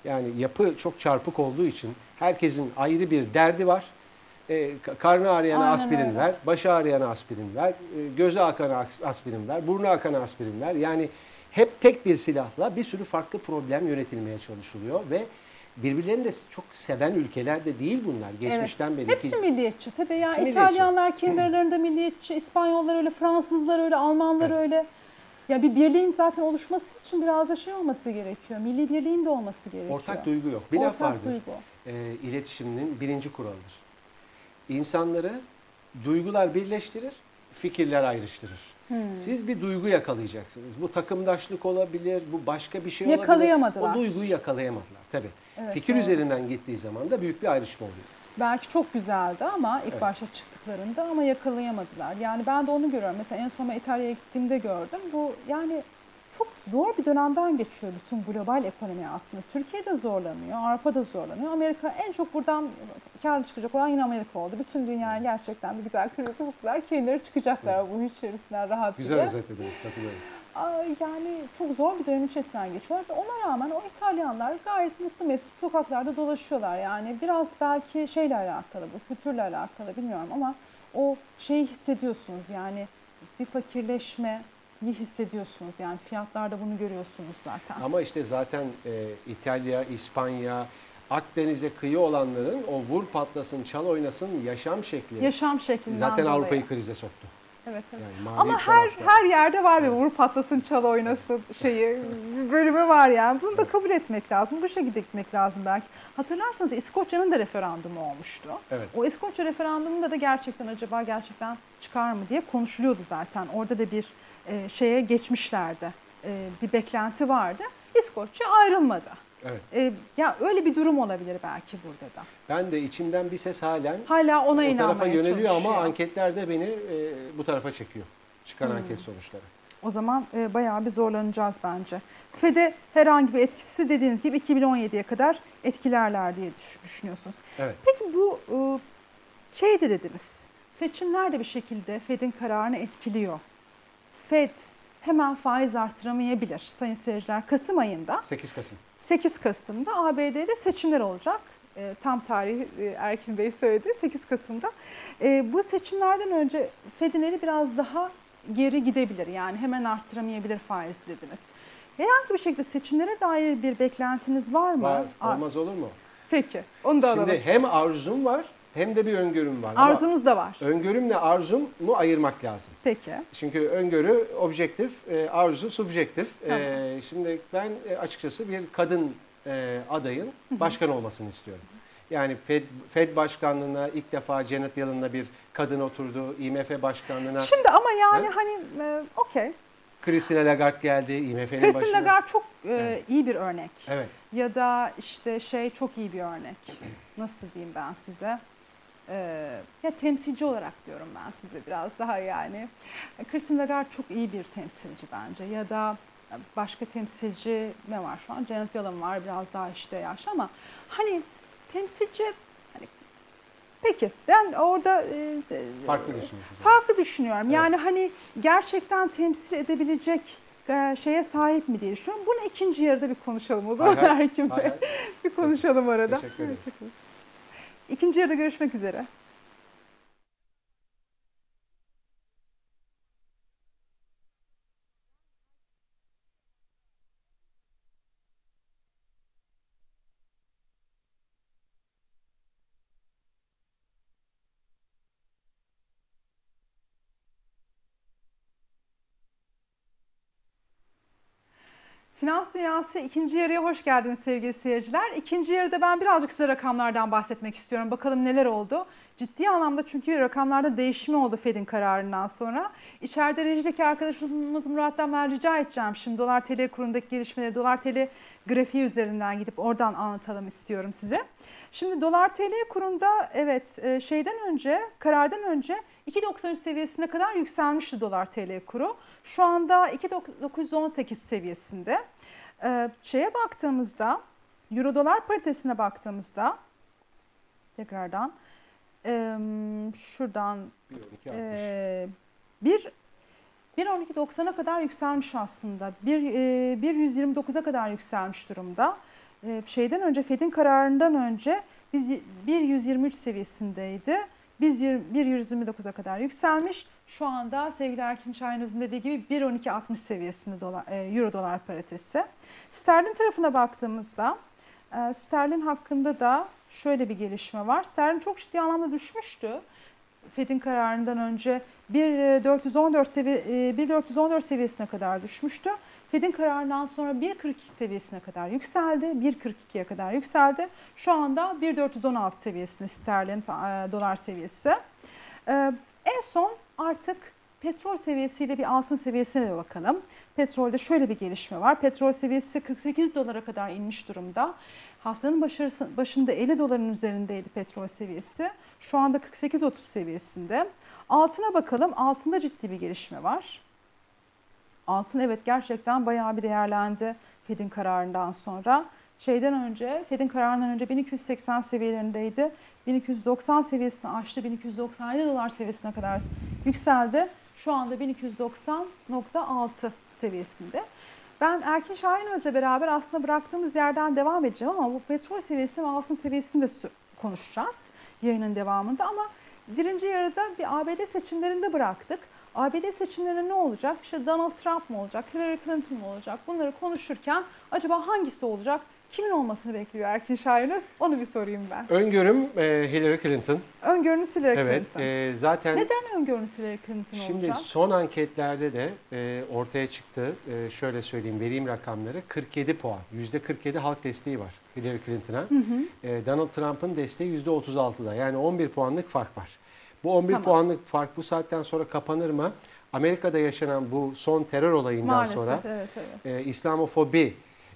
S2: Yani yapı çok çarpık olduğu için herkesin ayrı bir derdi var. E, ka- karnı ağrıyana
S1: Aynen
S2: aspirin
S1: öyle.
S2: ver, başı ağrıyana aspirin ver, e, gözü akana as- aspirin ver, burnu akana aspirin ver. Yani hep tek bir silahla bir sürü farklı problem yönetilmeye çalışılıyor ve birbirlerini de çok seven ülkeler de değil bunlar. Geçmişten
S1: Evet.
S2: beri.
S1: Hepsi milliyetçi. Tabii ya
S2: Hepsi
S1: İtalyanlar kendi aralarında milliyetçi, İspanyollar öyle, Fransızlar öyle, Almanlar
S2: Evet.
S1: öyle. Ya bir birliğin zaten oluşması için biraz da şey olması gerekiyor. Milli birliğin de olması gerekiyor.
S2: Ortak duygu yok. Bir laf
S1: Ortak
S2: vardır.
S1: duygu.
S2: e, iletişiminin birinci kuralıdır. İnsanları duygular birleştirir, fikirler ayrıştırır.
S1: Hmm.
S2: Siz bir duygu yakalayacaksınız. Bu takımdaşlık olabilir, bu başka bir şey olabilir. O duyguyu yakalayamadılar tabii.
S1: Evet,
S2: Fikir
S1: doğru.
S2: üzerinden gittiği zaman da büyük bir ayrışma oluyor.
S1: Belki çok güzeldi ama ilk
S2: Evet.
S1: başta çıktıklarında ama yakalayamadılar. Yani ben de onu görüyorum. Mesela en son İtalya'ya gittiğimde gördüm. Bu yani çok zor bir dönemden geçiyor bütün global ekonomi aslında. Türkiye de zorlanıyor, Avrupa da zorlanıyor. Amerika en çok buradan kar çıkacak olan yine Amerika oldu. Bütün dünyaya gerçekten bir güzel krizi buldular. Kendileri çıkacaklar bu içerisinden rahat
S2: Güzel özetlediniz, katılıyorum.
S1: Yani çok zor bir dönem içerisinden geçiyorlar ve ona rağmen o İtalyanlar gayet mutlu mesut sokaklarda dolaşıyorlar. Yani biraz belki şeyle alakalı, bu kültürle alakalı bilmiyorum ama o şeyi hissediyorsunuz yani bir fakirleşmeyi hissediyorsunuz. Yani fiyatlarda bunu görüyorsunuz zaten.
S2: Ama işte zaten e, İtalya, İspanya, Akdeniz'e kıyı olanların o vur patlasın, çal oynasın yaşam şekli
S1: Yaşam şeklinden
S2: zaten. Avrupa'yı krize soktu.
S1: Evet, evet.
S2: Yani
S1: Ama her
S2: tarafta.
S1: her yerde var bir vur patlasın çal oynasın şeyi bölümü var yani. Bunu da kabul etmek lazım. Bu şekilde gitmek lazım belki. Hatırlarsanız İskoçya'nın da referandumu olmuştu.
S2: Evet.
S1: O İskoçya referandumunda da gerçekten acaba gerçekten çıkar mı diye konuşuluyordu zaten. Orada da bir e, şeye geçmişlerdi. E, bir beklenti vardı. İskoçya ayrılmadı.
S2: Evet.
S1: E, ya öyle bir durum olabilir belki burada da.
S2: Ben de içimden bir ses halen
S1: Hala ona
S2: o tarafa yöneliyor
S1: çalışıyor.
S2: ama anketler de beni e, bu tarafa çekiyor. Çıkan
S1: Hmm.
S2: anket sonuçları.
S1: O zaman e, bayağı bir zorlanacağız bence. FED'e herhangi bir etkisi dediğiniz gibi 2017'ye kadar etkilerler diye düş- düşünüyorsunuz.
S2: Evet.
S1: Peki bu e, şey de dediniz. Seçimler de bir şekilde FED'in kararını etkiliyor. FED hemen faiz artıramayabilir sayın seyirciler. Kasım ayında
S2: 8 Kasım.
S1: 8 Kasım'da ABD'de seçimler olacak. E, tam tarihi e, Erkin Bey söyledi 8 Kasım'da. E, bu seçimlerden önce Fed'in eli biraz daha geri gidebilir. Yani hemen arttıramayabilir faiz dediniz. Herhangi bir şekilde seçimlere dair bir beklentiniz var mı?
S2: Var, olmaz olur mu?
S1: Peki onu da alalım.
S2: Şimdi hem arzum var hem de bir öngörüm var.
S1: Arzunuz da var.
S2: öngörümle arzumu ayırmak lazım.
S1: Peki.
S2: Çünkü öngörü objektif, e, arzu subjektif. E,
S1: Tamam.
S2: şimdi ben e, açıkçası bir kadın adayın başkan olmasını istiyorum. Yani Fed, Fed başkanlığına ilk defa Janet Yellen'la bir kadın oturdu. IMF başkanlığına
S1: Şimdi ama yani
S2: Evet.
S1: hani e, okey.
S2: Christine Lagarde geldi. IMF'nin
S1: Christine
S2: başına.
S1: Lagarde çok e,
S2: Evet.
S1: iyi bir örnek.
S2: Evet.
S1: Ya da işte şey çok iyi bir örnek. Nasıl diyeyim ben size? Ee, ya temsilci olarak diyorum ben size biraz daha yani. Christine Lagarde çok iyi bir temsilci bence. Ya da başka temsilci ne var şu an? Janet Yellen var biraz daha işte yaş ama hani temsilci hani peki ben orada e, e,
S2: Farklı düşünüyorsunuz.
S1: farklı düşünüyorum.
S2: Evet.
S1: Yani hani gerçekten temsil edebilecek e, şeye sahip mi diye düşünüyorum. Bunu ikinci yarıda bir konuşalım o zaman Erkin <laughs> Bey. Bir konuşalım arada.
S2: Teşekkür ederim.
S1: İkinci yarıda görüşmek üzere. Finans Dünyası ikinci yarıya hoş geldiniz sevgili seyirciler. İkinci yarıda ben birazcık size rakamlardan bahsetmek istiyorum. Bakalım neler oldu. Ciddi anlamda çünkü rakamlarda değişme oldu Fed'in kararından sonra. İçeride rejideki arkadaşımız Murat'tan ben rica edeceğim. Şimdi dolar TL kurundaki gelişmeleri dolar TL grafiği üzerinden gidip oradan anlatalım istiyorum size. Şimdi dolar TL kurunda evet e, şeyden önce karardan önce 2.93 seviyesine kadar yükselmişti dolar TL kuru. Şu anda 2.918 seviyesinde. Ee, şeye baktığımızda euro dolar paritesine baktığımızda tekrardan e, şuradan
S2: 1.12.60.
S1: e, bir 1.12.90'a kadar yükselmiş aslında. Bir, e, 1.129'a kadar yükselmiş durumda. Şeyden önce Fed'in kararından önce biz 1.123 seviyesindeydi. Biz 1.129'a kadar yükselmiş. Şu anda sevgili Erkin Şahinöz'ün dediği gibi 1.12.60 seviyesinde dolar, euro dolar paritesi. Sterlin tarafına baktığımızda sterlin hakkında da şöyle bir gelişme var. Sterlin çok ciddi anlamda düşmüştü. Fed'in kararından önce 1.414 sevi e, 1.414 seviyesine kadar düşmüştü. Fed'in kararından sonra 1.42 seviyesine kadar yükseldi. 1.42'ye kadar yükseldi. Şu anda 1.416 seviyesinde sterlin e, dolar seviyesi. E, en son artık petrol seviyesiyle bir altın seviyesine de bakalım. Petrolde şöyle bir gelişme var. Petrol seviyesi 48 dolara kadar inmiş durumda. Haftanın başarısı, başında 50 doların üzerindeydi petrol seviyesi. Şu anda 48-30 seviyesinde. Altına bakalım. Altında ciddi bir gelişme var. Altın evet gerçekten bayağı bir değerlendi Fed'in kararından sonra. Şeyden önce, Fed'in kararından önce 1280 seviyelerindeydi. 1290 seviyesini aştı. 1297 dolar seviyesine kadar yükseldi. Şu anda 1290.6 seviyesinde. Ben Erkin Şahinöz'le beraber aslında bıraktığımız yerden devam edeceğim ama bu petrol seviyesini ve altın seviyesini de konuşacağız yayının devamında. Ama birinci yarıda bir ABD seçimlerinde bıraktık. ABD seçimlerinde ne olacak? İşte Donald Trump mı olacak, Hillary Clinton mı olacak? Bunları konuşurken acaba hangisi olacak? Kimin olmasını bekliyor Erkin Şahinöz? Onu bir sorayım ben.
S2: Öngörüm e, Hillary Clinton.
S1: Öngörünüz Hillary
S2: Evet,
S1: Clinton.
S2: e, zaten
S1: Neden öngörünüz Hillary Clinton
S2: şimdi
S1: olacak?
S2: son anketlerde de e, ortaya çıktı. E, şöyle söyleyeyim, vereyim rakamları. 47 puan, %47 halk desteği var Hillary Clinton'a. E, Donald Trump'ın desteği %36'da. Yani 11 puanlık fark var. Bu 11
S1: Tamam.
S2: puanlık fark bu saatten sonra kapanır mı? Amerika'da yaşanan bu son terör olayından
S1: Maalesef
S2: sonra
S1: evet evet.
S2: e, İslamofobi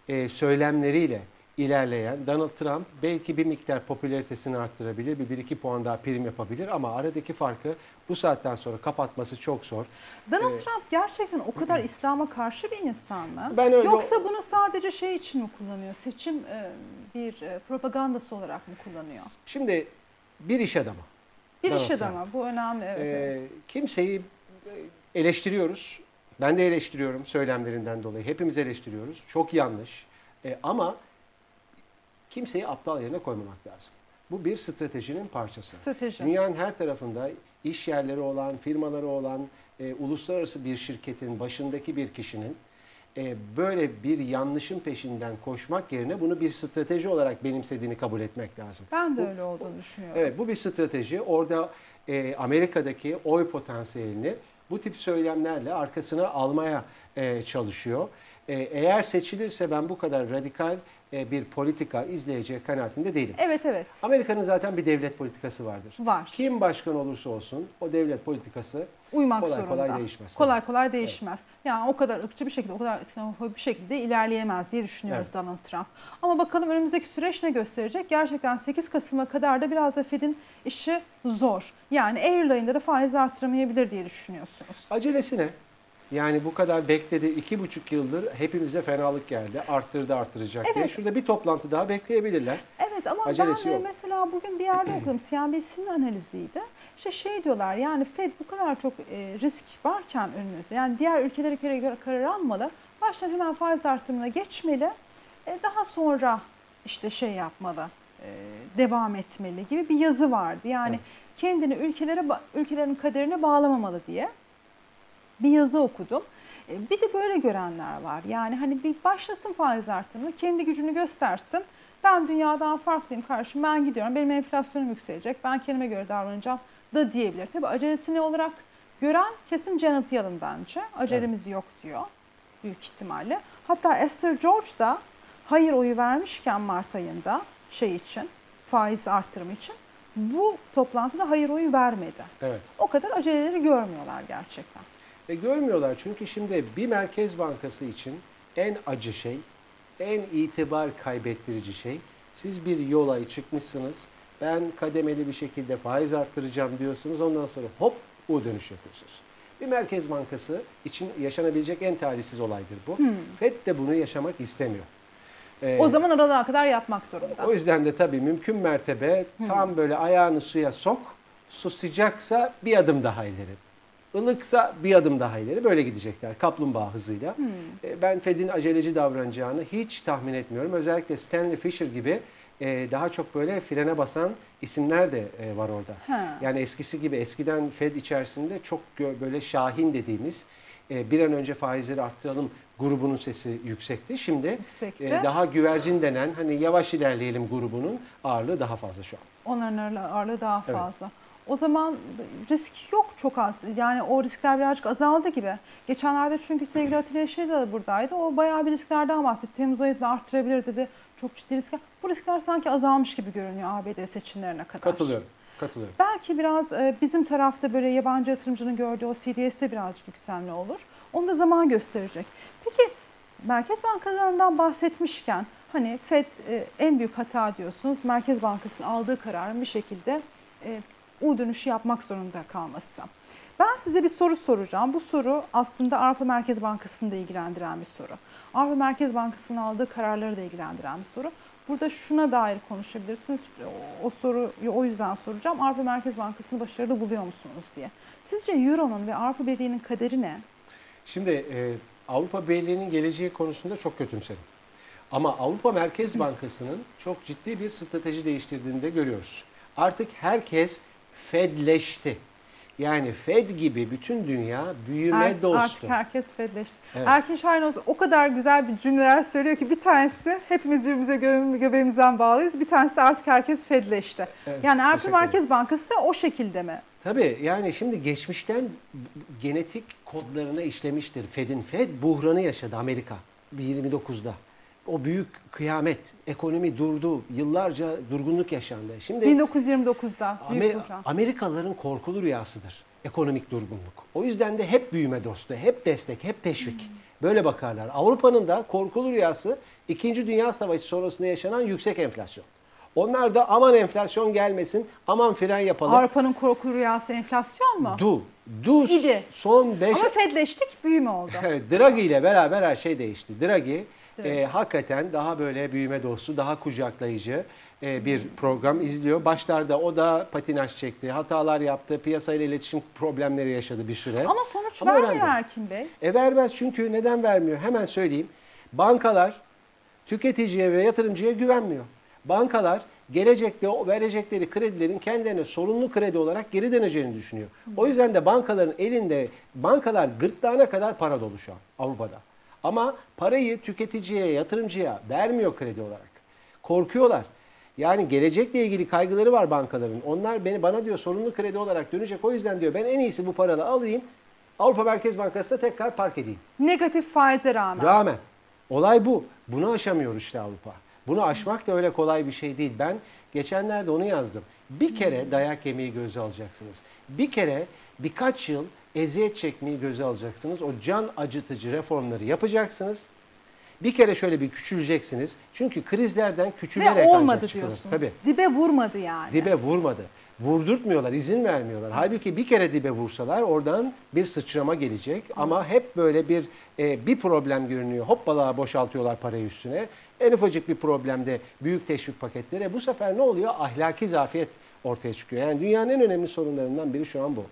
S2: e, söylemleriyle ilerleyen Donald Trump belki bir miktar popülaritesini arttırabilir, bir, bir iki puan daha prim yapabilir ama aradaki farkı bu saatten sonra kapatması çok zor.
S1: Donald
S2: Ee,
S1: Trump gerçekten o kadar İslam'a karşı bir insan mı?
S2: Ben öyle-
S1: Yoksa bunu sadece şey için mi kullanıyor? Seçim e, bir e, propagandası olarak mı kullanıyor?
S2: Şimdi bir iş adamı.
S1: Bir
S2: Donald
S1: iş adamı. Bu önemli. Evet, evet.
S2: Ee, kimseyi e, eleştiriyoruz. Ben de eleştiriyorum söylemlerinden dolayı. Hepimiz eleştiriyoruz. Çok yanlış. E, ama kimseyi aptal yerine koymamak lazım. Bu bir stratejinin parçası.
S1: Strateji.
S2: Dünyanın her tarafında iş yerleri olan, firmaları olan, e, uluslararası bir şirketin başındaki bir kişinin e, böyle bir yanlışın peşinden koşmak yerine bunu bir strateji olarak benimsediğini kabul etmek lazım.
S1: Ben de
S2: Bu-
S1: öyle olduğunu düşünüyorum.
S2: Evet bu bir strateji. Orada e, Amerika'daki oy potansiyelini bu tip söylemlerle arkasına almaya e, çalışıyor. E, eğer seçilirse ben bu kadar radikal bir politika izleyeceği kanaatinde değilim.
S1: Evet evet.
S2: Amerika'nın zaten bir devlet politikası vardır.
S1: Var.
S2: Kim başkan olursa olsun o devlet politikası
S1: Uymak
S2: kolay
S1: zorunda.
S2: kolay değişmez.
S1: Kolay kolay değişmez. Yani o kadar ırkçı bir şekilde, o kadar bir şekilde ilerleyemez diye düşünüyoruz
S2: Evet.
S1: Donald Trump. Ama bakalım önümüzdeki süreç ne gösterecek? Gerçekten 8 Kasım'a kadar da biraz da Fed'in işi zor. Yani Eylül ayında da faiz artıramayabilir diye düşünüyorsunuz.
S2: Acelesi ne? Yani bu kadar bekledi. iki buçuk yıldır hepimize fenalık geldi. Arttırdı artıracak diye.
S1: Evet.
S2: Şurada bir toplantı daha bekleyebilirler.
S1: Evet ama
S2: Acelesi
S1: ben
S2: yok.
S1: mesela bugün bir yerde okudum. CNBC'nin analiziydi. İşte şey diyorlar yani Fed bu kadar çok e, risk varken önümüzde. Yani diğer ülkelere göre göre karar almalı. Baştan hemen faiz artırımına geçmeli. E, daha sonra işte şey yapmalı. e, devam etmeli gibi bir yazı vardı. Yani
S2: Evet.
S1: kendini ülkelere ülkelerin kaderine bağlamamalı diye bir yazı okudum. E, Bir de böyle görenler var. Yani hani bir başlasın faiz artırımı, kendi gücünü göstersin. Ben dünyadan farklıyım kardeşim, ben gidiyorum, benim enflasyonum yükselecek, ben kendime göre davranacağım da diyebilir. Tabii acelesini olarak gören kesin Janet Yellen bence. Acelemiz yok diyor büyük ihtimalle. Hatta Esther George da hayır oyu vermişken Mart ayında şey için, faiz artırımı için bu toplantıda hayır oyu vermedi.
S2: Evet.
S1: O kadar aceleleri görmüyorlar gerçekten.
S2: E görmüyorlar çünkü şimdi bir merkez bankası için en acı şey, en itibar kaybettirici şey siz bir yola çıkmışsınız. Ben kademeli bir şekilde faiz arttıracağım diyorsunuz. Ondan sonra hop U dönüş yapıyorsunuz. Bir merkez bankası için yaşanabilecek en talihsiz olaydır bu. FED de bunu yaşamak istemiyor. E,
S1: O zaman aralığa kadar yapmak zorunda.
S2: o yüzden de tabii mümkün mertebe tam böyle ayağını suya sok. Su sıcaksa bir adım daha ileri. Ilıksa bir adım daha ileri. Böyle gidecekler kaplumbağa hızıyla. E, Ben Fed'in aceleci davranacağını hiç tahmin etmiyorum. Özellikle Stanley Fischer gibi e, daha çok böyle frene basan isimler de e, var orada.
S1: Ha.
S2: Yani eskisi gibi eskiden Fed içerisinde çok böyle şahin dediğimiz bir an önce faizleri arttıralım grubunun sesi yüksekti. Şimdi
S1: Yüksekti.
S2: daha güvercin denen hani yavaş ilerleyelim grubunun ağırlığı daha fazla şu an.
S1: Onların ağırlığı- daha
S2: Evet.
S1: O zaman risk yok çok az. Yani o riskler birazcık azaldı gibi. Geçenlerde çünkü sevgili Atilla Yeşil de buradaydı. O bayağı bir risklerden bahsetti. Temmuz ayında arttırabilir dedi. Çok ciddi riskler. Bu riskler sanki azalmış gibi görünüyor ABD seçimlerine kadar.
S2: Katılıyorum. Katılıyorum.
S1: Belki biraz e, bizim tarafta böyle yabancı yatırımcının gördüğü o CDS'de birazcık yükselme olur. Onu da zaman gösterecek. Peki merkez bankalarından bahsetmişken hani FED e, en büyük hata diyorsunuz Merkez Bankası'nın aldığı kararın bir şekilde e, U dönüşü yapmak zorunda kalması. Ben size bir soru soracağım. Bu soru aslında Avrupa Merkez Bankası'nı da ilgilendiren bir soru. Avrupa Merkez Bankası'nın aldığı kararları da ilgilendiren bir soru. Burada şuna dair konuşabilirsiniz. O, soruyu o yüzden soracağım. Avrupa Merkez Bankası'nı başarılı buluyor musunuz diye. Sizce Euro'nun ve Avrupa Birliği'nin kaderi ne?
S2: Şimdi e, Avrupa Birliği'nin geleceği konusunda çok kötümserim. Ama Avrupa Merkez Bankası'nın çok ciddi bir strateji değiştirdiğini de görüyoruz. Artık herkes Fedleşti. Yani Fed gibi bütün dünya büyüme
S1: Er-
S2: dostu.
S1: Artık herkes Fedleşti.
S2: Evet.
S1: Erkin Şahin o kadar güzel bir cümleler söylüyor ki bir tanesi hepimiz birbirimize göbe- göbeğimizden bağlıyız. Bir tanesi de artık herkes Fedleşti.
S2: Evet,
S1: yani Avrupa. Merkez Bankası da o şekilde mi?
S2: Tabii yani şimdi geçmişten genetik kodlarına işlemiştir. Fed'in Fed buhranı yaşadı Amerika 29'da. O büyük kıyamet, ekonomi durdu, yıllarca durgunluk yaşandı. Şimdi
S1: 1929'da büyük
S2: Amer-
S1: buhran.
S2: Amerikalıların korkulu rüyasıdır ekonomik durgunluk. O yüzden de hep büyüme dostu, hep destek, hep teşvik. Böyle bakarlar. Avrupa'nın da korkulu rüyası 2. Dünya Savaşı sonrasında yaşanan yüksek enflasyon. Onlar da aman enflasyon gelmesin, aman fren yapalım.
S1: Avrupa'nın korku rüyası enflasyon mu?
S2: Du, du
S1: İdi.
S2: son 5
S1: Ama Fedleştik büyüme oldu.
S2: Draghi ile beraber her şey değişti. Draghi. E, hakikaten daha böyle büyüme dostu, daha kucaklayıcı e, bir program izliyor. Başlarda o da patinaj çekti, hatalar yaptı, piyasayla iletişim problemleri yaşadı bir süre.
S1: Ama sonuç
S2: Ama
S1: vermiyor
S2: öğrendi.
S1: Erkin Bey.
S2: E vermez çünkü neden vermiyor? Hemen söyleyeyim. Bankalar tüketiciye ve yatırımcıya güvenmiyor. Bankalar gelecekte o verecekleri kredilerin kendilerine sorunlu kredi olarak geri döneceğini düşünüyor. O yüzden de bankaların elinde bankalar gırtlağına kadar para dolu şu an Avrupa'da. Ama parayı tüketiciye, yatırımcıya vermiyor kredi olarak. Korkuyorlar. Yani gelecekle ilgili kaygıları var bankaların. Onlar beni bana diyor sorunlu kredi olarak dönecek. O yüzden diyor ben en iyisi bu paralı alayım. Avrupa Merkez Bankası'na tekrar park edeyim.
S1: Negatif faize rağmen.
S2: Rağmen. Olay bu. Bunu aşamıyor işte Avrupa. Bunu aşmak da öyle kolay bir şey değil. Ben geçenlerde onu yazdım. Bir kere dayak yemeyi göze alacaksınız. Bir kere birkaç yıl eziyet çekmeyi göze alacaksınız. O can acıtıcı reformları yapacaksınız. Bir kere şöyle bir küçüleceksiniz. Çünkü krizlerden küçülerek
S1: Ve olmadı diyorsunuz.
S2: Tabii.
S1: Dibe vurmadı yani.
S2: Dibe vurmadı. Vurdurtmuyorlar, izin vermiyorlar. Halbuki bir kere dibe vursalar oradan bir sıçrama gelecek. Ama hep böyle bir e, bir problem görünüyor. Hoppala boşaltıyorlar parayı üstüne. En ufacık bir problemde büyük teşvik paketleri. Bu sefer ne oluyor? Ahlaki zafiyet ortaya çıkıyor. Yani dünyanın en önemli sorunlarından biri şu an bu.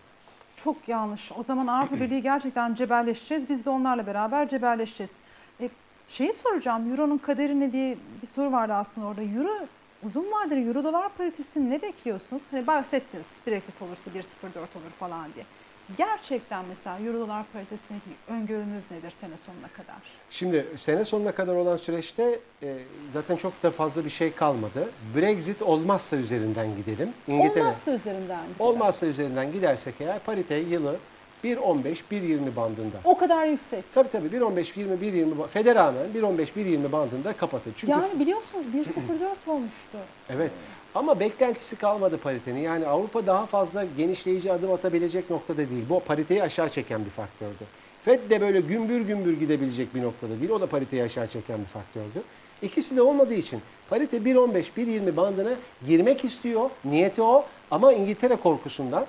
S1: Çok yanlış. O zaman Avrupa Birliği gerçekten cebelleşeceğiz. Biz de onlarla beraber cebelleşeceğiz. E, şeyi soracağım. Euro'nun kaderi ne diye bir soru vardı aslında orada. Euro uzun vadeli Euro dolar paritesini ne bekliyorsunuz? Hani bahsettiniz Brexit olursa 1.04 olur falan diye. Gerçekten mesela Euro dolar paritesindeki öngörünüz nedir sene sonuna kadar?
S2: Şimdi sene sonuna kadar olan süreçte e, zaten çok da fazla bir şey kalmadı. Brexit olmazsa üzerinden gidelim. İngiltere
S1: Olmazsa üzerinden. gidelim.
S2: olmazsa üzerinden gidersek eğer parite yılı 1.15-1.20 bandında.
S1: O kadar yüksek.
S2: Tabii tabii 1.15-20 1.20 Fed'e rağmen 1.15-1.20 bandında kapatır. Çünkü
S1: Yani biliyorsunuz 1.04 olmuştu.
S2: evet ama beklentisi kalmadı paritenin. Yani Avrupa daha fazla genişleyici adım atabilecek noktada değil. Bu pariteyi aşağı çeken bir faktördü. Fed de böyle gümbür gümbür gidebilecek bir noktada değil. O da pariteyi aşağı çeken bir faktördü. İkisi de olmadığı için parite 1.15-1.20 bandına girmek istiyor. Niyeti o ama İngiltere korkusundan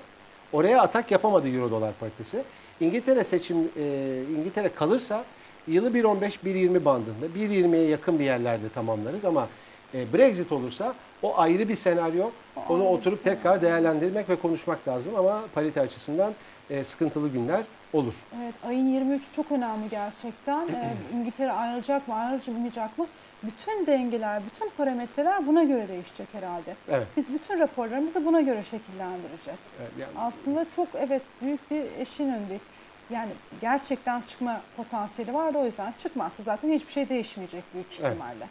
S2: oraya atak yapamadı Euro dolar paritesi. İngiltere seçim e, İngiltere kalırsa yılı 1.15-1.20 bandında 1.20'ye yakın bir yerlerde tamamlarız ama e, Brexit olursa o ayrı bir senaryo. Onu oturup tekrar değerlendirmek ve konuşmak lazım ama parite açısından e, sıkıntılı günler olur.
S1: Evet ayın 23 çok önemli gerçekten. Ee, <clears throat> İngiltere ayrılacak mı ayrılmayacak mı? Bütün dengeler, bütün parametreler buna göre değişecek herhalde.
S2: Evet.
S1: Biz bütün raporlarımızı buna göre şekillendireceğiz.
S2: Evet, yani-
S1: Aslında çok evet büyük bir eşin önündeyiz. Yani gerçekten çıkma potansiyeli var da o yüzden çıkmazsa zaten hiçbir şey değişmeyecek büyük
S2: Evet.
S1: ihtimalle.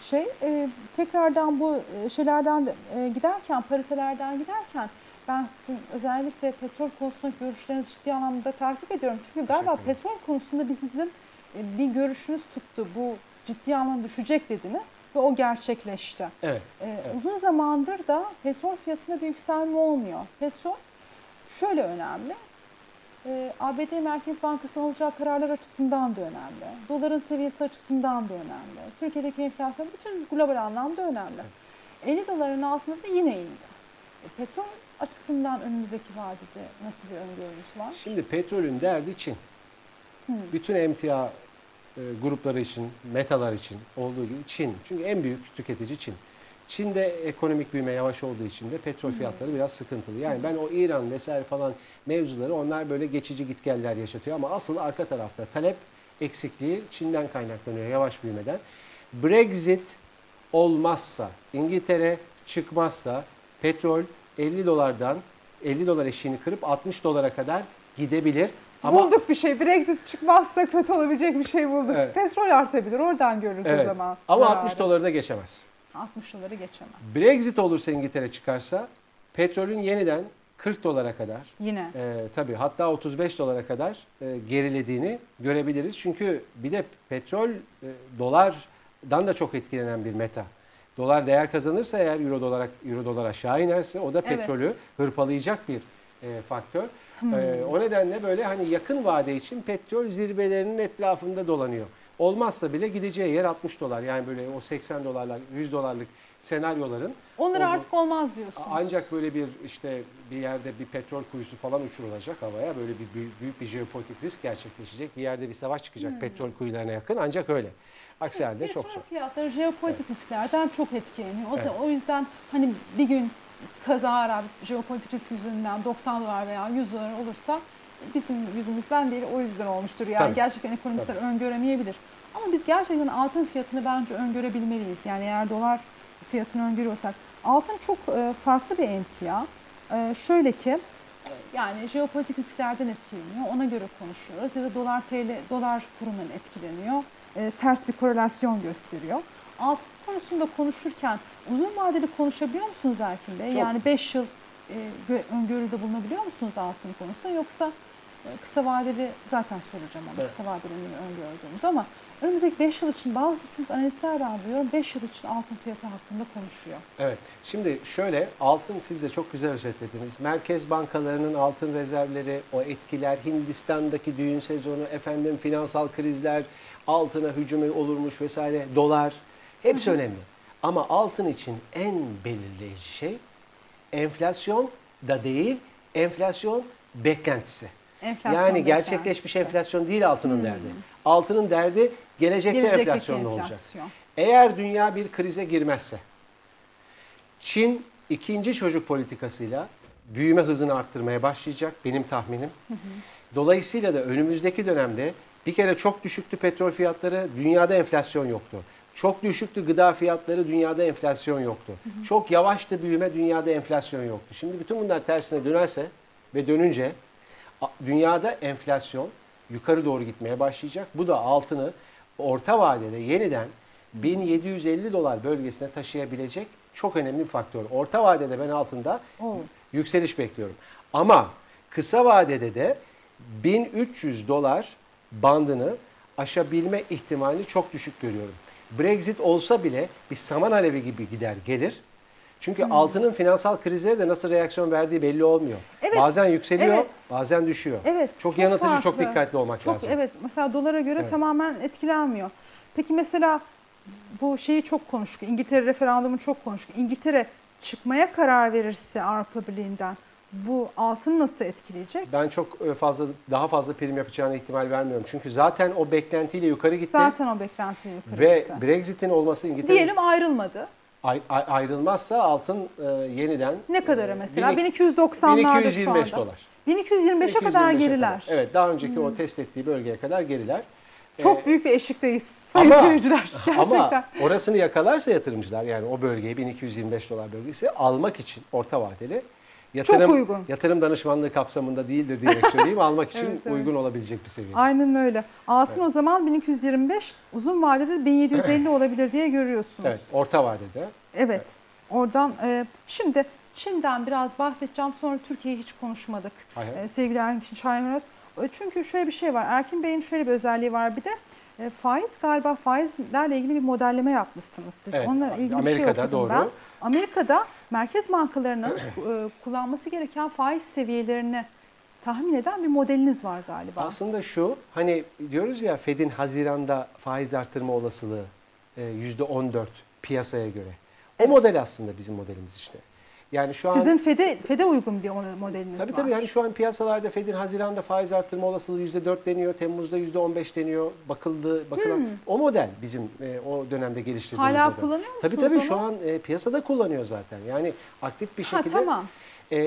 S1: Şey e, tekrardan bu e, şeylerden de, e, giderken paritelerden giderken ben sizin özellikle petrol konusunda görüşlerinizi ciddi anlamda takip ediyorum. Çünkü galiba petrol konusunda bir sizin e, bir görüşünüz tuttu. Bu ciddi anlamda düşecek dediniz ve o gerçekleşti.
S2: Evet.
S1: Ee, Uzun zamandır da petrol fiyatında bir yükselme olmuyor. Petrol şöyle önemli. Ee, ABD Merkez Bankası'nın alacağı kararlar açısından da önemli. Doların seviyesi açısından da önemli. Türkiye'deki enflasyon bütün global anlamda önemli. 50 doların altında da yine indi. E, petrol açısından önümüzdeki vadede nasıl bir öngörünüz var?
S2: Şimdi petrolün derdi Çin. Bütün emtia e, grupları için, metalar için olduğu gibi Çin. Çünkü en büyük tüketici Çin. Çin'de ekonomik büyüme yavaş olduğu için de petrol fiyatları biraz sıkıntılı. Yani ben o İran vesaire falan mevzuları onlar böyle geçici gitgeller yaşatıyor ama asıl arka tarafta talep eksikliği Çin'den kaynaklanıyor yavaş büyümeden. Brexit olmazsa, İngiltere çıkmazsa petrol 50 dolardan 50 dolar eşiğini kırıp 60 dolara kadar gidebilir. Ama
S1: bulduk bir şey. Brexit çıkmazsa kötü olabilecek bir şey bulduk.
S2: Evet.
S1: Petrol artabilir. Oradan görürüz o
S2: Evet.
S1: zaman.
S2: Ama
S1: zararı.
S2: 60 doları da geçemez.
S1: 60 doları geçemez.
S2: Brexit olursa İngiltere çıkarsa petrolün yeniden 40 dolara kadar
S1: Yine.
S2: e, tabii hatta 35 dolara kadar e, gerilediğini görebiliriz. Çünkü bir de petrol e, dolardan da çok etkilenen bir meta. Dolar değer kazanırsa eğer euro dolar euro dolar aşağı inerse o da
S1: Evet.
S2: petrolü hırpalayacak bir e, faktör.
S1: Hmm.
S2: E, o nedenle böyle hani yakın vade için petrol zirvelerinin etrafında dolanıyor. Olmazsa bile gideceği yer 60 dolar. Yani böyle o 80 dolarlık 100 dolarlık senaryoların
S1: Onlar
S2: Oldu.
S1: artık olmaz diyorsunuz.
S2: ancak böyle bir işte bir yerde bir petrol kuyusu falan uçurulacak havaya. Böyle bir büyük, büyük bir jeopolitik risk gerçekleşecek. Bir yerde bir savaş çıkacak petrol kuyularına yakın. Ancak öyle. Aksi halde çok
S1: Petrol
S2: zor.
S1: fiyatları jeopolitik risklerden çok etkileniyor. O,
S2: Evet.
S1: o yüzden hani bir gün kazara jeopolitik risk yüzünden 90 dolar veya 100 dolar olursa bizim yüzümüzden değil o yüzden olmuştur. Yani
S2: Tabii.
S1: gerçekten ekonomistler öngöremeyebilir. Ama biz gerçekten altın fiyatını bence öngörebilmeliyiz. Yani eğer dolar fiyatını öngörüyorsak. Altın çok e, farklı bir emtia. E, şöyle ki yani jeopolitik risklerden etkileniyor. Ona göre konuşuyoruz. Ya da dolar TL, dolar kurumundan etkileniyor. E, ters bir korelasyon gösteriyor. Altın konusunda konuşurken uzun vadeli konuşabiliyor musunuz Erkin Bey?
S2: Çok.
S1: Yani 5 yıl e, gö- öngörüde bulunabiliyor musunuz altın konusunda yoksa e, kısa vadeli zaten soracağım onu
S2: Evet.
S1: kısa vadeli öngördüğümüz ama önümüzdeki 5 yıl için bazı çünkü analistler ben duyuyorum 5 yıl için altın fiyatı hakkında konuşuyor.
S2: Evet. Şimdi şöyle altın siz de çok güzel özetlediniz. Merkez bankalarının altın rezervleri, o etkiler, Hindistan'daki düğün sezonu, efendim finansal krizler, altına hücumu olurmuş vesaire, dolar hepsi önemli. Ama altın için en belirleyici şey enflasyon da değil, enflasyon beklentisi.
S1: Enflasyon
S2: yani gerçekleşmiş enflasyon değil altının derdi. Altının derdi gelecekte
S1: Gelecekteki
S2: enflasyon ne olacak?
S1: enflasyon.
S2: Eğer dünya bir krize girmezse, Çin ikinci çocuk politikasıyla büyüme hızını arttırmaya başlayacak benim tahminim. Dolayısıyla da önümüzdeki dönemde bir kere çok düşüktü petrol fiyatları, dünyada enflasyon yoktu. Çok düşüktü gıda fiyatları, dünyada enflasyon yoktu. Çok yavaştı büyüme, dünyada enflasyon yoktu. Şimdi bütün bunlar tersine dönerse ve dönünce dünyada enflasyon yukarı doğru gitmeye başlayacak. Bu da altını orta vadede yeniden 1750 dolar bölgesine taşıyabilecek çok önemli bir faktör. Orta vadede ben altında
S1: Oo.
S2: yükseliş bekliyorum. Ama kısa vadede de 1300 dolar bandını aşabilme ihtimalini çok düşük görüyorum. Brexit olsa bile bir saman alevi gibi gider gelir. Çünkü
S1: Hmm.
S2: altının finansal krizlere de nasıl reaksiyon verdiği belli olmuyor.
S1: Evet,
S2: Bazen yükseliyor,
S1: evet.
S2: bazen düşüyor.
S1: Evet.
S2: Çok, yanıltıcı, çok
S1: farklı.
S2: dikkatli olmak
S1: çok,
S2: lazım.
S1: Evet. Mesela dolara göre
S2: Evet.
S1: tamamen etkilenmiyor. Peki mesela bu şeyi çok konuştuk. İngiltere referandumu çok konuştuk. İngiltere çıkmaya karar verirse Avrupa Birliği'nden bu altın nasıl etkileyecek?
S2: Ben çok e, fazla daha fazla prim yapacağına ihtimal vermiyorum. Çünkü zaten o beklentiyle yukarı gitti
S1: Zaten o beklentiyi yukarı
S2: ve
S1: gitti.
S2: Brexit'in olması İngiltere
S1: Diyelim ayrılmadı.
S2: Ay- ay- ayrılmazsa altın e, yeniden
S1: Ne kadara
S2: e,
S1: mesela?
S2: 1200
S1: 1290'larda şu
S2: 1225
S1: anda.
S2: dolar.
S1: 1225'e kadar
S2: 1225'e
S1: geriler.
S2: kadar. Evet, daha önceki o test ettiği bölgeye kadar geriler.
S1: Çok
S2: Ee,
S1: büyük bir eşikteyiz sayın
S2: ama-
S1: seyirciler. <laughs> Gerçekten.
S2: Ama orasını yakalarsa yatırımcılar yani o bölgeyi 1225 dolar bölgesi almak için orta vadeli yatırım,
S1: uygun.
S2: yatırım danışmanlığı kapsamında değildir diyerek söyleyeyim. Almak <laughs> için
S1: Evet, evet.
S2: uygun olabilecek bir seviye.
S1: Aynen öyle. Altın o zaman 1225, uzun vadede 1750 <laughs> olabilir diye görüyorsunuz.
S2: Evet, orta vadede.
S1: Evet. Oradan e, şimdi Çin'den biraz bahsedeceğim. Sonra Türkiye'yi hiç konuşmadık. E, sevgili Erkin Şahinöz. E, Çünkü şöyle bir şey var. Erkin Bey'in şöyle bir özelliği var bir de. e, faiz galiba faizlerle ilgili bir modelleme yapmışsınız siz.
S2: Evet,
S1: Onunla ilgili bir şey
S2: Amerika'da doğru.
S1: ben. Amerika'da merkez bankalarının <clears throat> e, kullanması gereken faiz seviyelerini tahmin eden bir modeliniz var galiba.
S2: Aslında şu hani diyoruz ya Fed'in Haziran'da faiz artırma olasılığı e, %14 piyasaya göre. O
S1: Evet.
S2: model aslında bizim modelimiz işte. Yani şu an
S1: Sizin FED'e, FED'e uygun bir modeliniz
S2: Tabii
S1: var.
S2: tabii yani şu an piyasalarda Fed'in Haziran'da faiz artırma olasılığı %4 deniyor, Temmuz'da %15 deniyor. Bakıldı, bakılan o model bizim e, o dönemde geliştirdiğimiz
S1: Hmm. Hala
S2: model.
S1: kullanıyor musunuz
S2: Tabii tabii şu
S1: onu?
S2: an e, piyasada kullanıyor zaten. Yani aktif bir
S1: Ha,
S2: şekilde.
S1: tamam.
S2: E,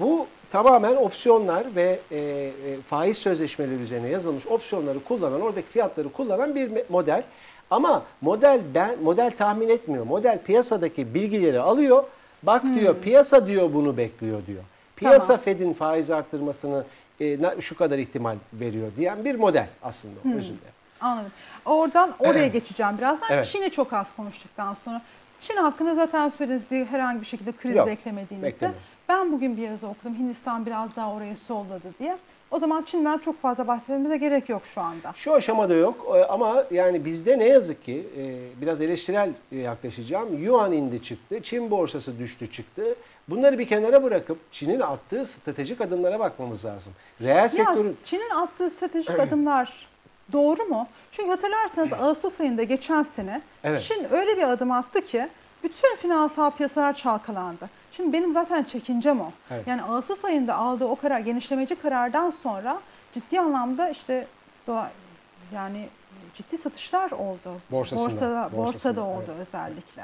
S2: bu tamamen opsiyonlar ve e, e, faiz sözleşmeleri üzerine yazılmış opsiyonları kullanan, oradaki fiyatları kullanan bir me- model. Ama model ben model tahmin etmiyor. Model piyasadaki bilgileri alıyor. Bak diyor piyasa diyor bunu bekliyor diyor. Piyasa
S1: Tamam.
S2: Fed'in faiz arttırmasını e, şu kadar ihtimal veriyor diyen bir model aslında özünde.
S1: Anladım. Oradan oraya <clears throat> geçeceğim birazdan.
S2: Evet.
S1: Çin'i çok az konuştuktan sonra. Çin hakkında zaten söylediğiniz bir herhangi bir şekilde kriz
S2: Yok,
S1: beklemediğinizi.
S2: beklemiyorum.
S1: Ben bugün bir yazı okudum. Hindistan biraz daha orayı solladı diye. O zaman Çin'den çok fazla bahsetmemize gerek yok şu anda.
S2: Şu aşamada yok e, ama yani bizde ne yazık ki e, biraz eleştirel e, yaklaşacağım. Yuan indi çıktı, Çin borsası düştü çıktı. Bunları bir kenara bırakıp Çin'in attığı stratejik adımlara bakmamız lazım. Reel sektörün
S1: Çin'in attığı stratejik adımlar doğru mu? Çünkü hatırlarsanız Ağustos ayında geçen sene
S2: Evet.
S1: Çin öyle bir adım attı ki bütün finansal piyasalar çalkalandı. Şimdi benim zaten çekincem o.
S2: Evet.
S1: Yani Ağustos ayında aldığı o karar, genişlemeci karardan sonra ciddi anlamda işte doğa, yani ciddi satışlar oldu.
S2: Borsasında,
S1: Borsada, borsada oldu
S2: evet.
S1: özellikle.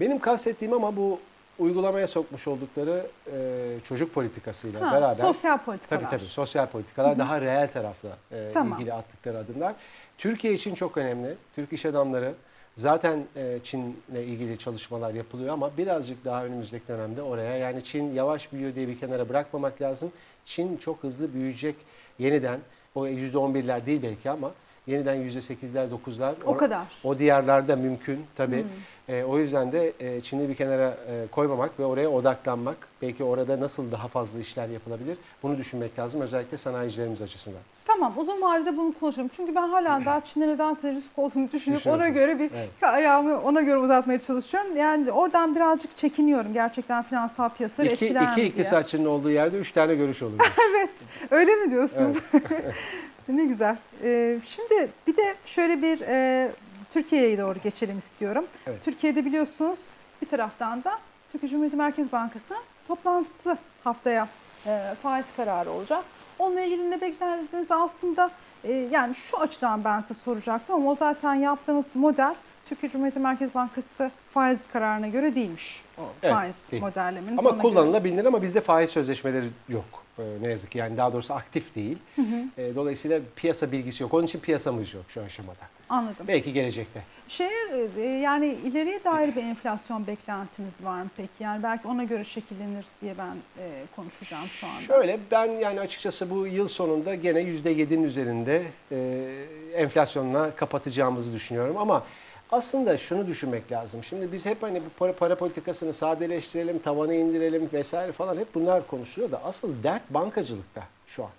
S2: benim kastettiğim ama bu uygulamaya sokmuş oldukları e, çocuk politikasıyla
S1: Ha,
S2: beraber
S1: sosyal politikalar.
S2: Tabii tabii sosyal politikalar daha reel tarafla e,
S1: Tamam.
S2: ilgili attıkları adımlar. Türkiye için çok önemli. Türk iş adamları zaten e, Çin'le ilgili çalışmalar yapılıyor ama birazcık daha önümüzdeki dönemde oraya yani Çin yavaş büyüyor diye bir kenara bırakmamak lazım. Çin çok hızlı büyüyecek yeniden o %11'ler değil belki ama yeniden %8'ler 9'lar
S1: O kadar.
S2: o diyarlarda mümkün tabii. E, o yüzden de e, Çin'i bir kenara e, koymamak ve oraya odaklanmak, belki orada nasıl daha fazla işler yapılabilir bunu düşünmek lazım özellikle sanayicilerimiz açısından.
S1: Tamam uzun vadede bunu konuşalım. Çünkü ben hala daha <clears throat> Çin'de nedense risk olduğunu düşünüp ona göre bir
S2: Evet.
S1: ayağımı ona göre uzatmaya çalışıyorum. Yani oradan birazcık çekiniyorum gerçekten finansal piyasaları
S2: İki,
S1: etkiler
S2: iki iktisatçının olduğu yerde üç tane görüş oluyor. <laughs>
S1: Öyle mi diyorsunuz? <laughs> ne güzel. Ee, şimdi bir de şöyle bir e, Türkiye'ye doğru geçelim istiyorum.
S2: Evet.
S1: Türkiye'de biliyorsunuz bir taraftan da Türkiye Cumhuriyeti Merkez Bankası toplantısı haftaya e, faiz kararı olacak. Onunla ilgili ne beklentiniz aslında e, yani şu açıdan ben size soracaktım ama o zaten yaptığınız model Türkiye Cumhuriyeti Merkez Bankası faiz kararına göre değilmiş. O
S2: Evet,
S1: faiz
S2: değil.
S1: modellemeniz.
S2: Ama
S1: ona göre.
S2: kullanılabilir ama bizde faiz sözleşmeleri yok. E, ne yazık ki yani daha doğrusu aktif değil. E, dolayısıyla piyasa bilgisi yok. Onun için piyasamız yok şu aşamada.
S1: Anladım.
S2: Belki gelecekte.
S1: Şeye e, yani ileriye dair bir enflasyon beklentiniz var mı peki? Yani belki ona göre şekillenir diye ben e, konuşacağım şu anda.
S2: Şöyle ben yani açıkçası bu yıl sonunda gene %7'nin üzerinde e, enflasyonla kapatacağımızı düşünüyorum ama aslında şunu düşünmek lazım. Şimdi biz hep hani bu para, para politikasını sadeleştirelim, tavanı indirelim vesaire falan hep bunlar konuşuluyor da asıl dert bankacılıkta şu an.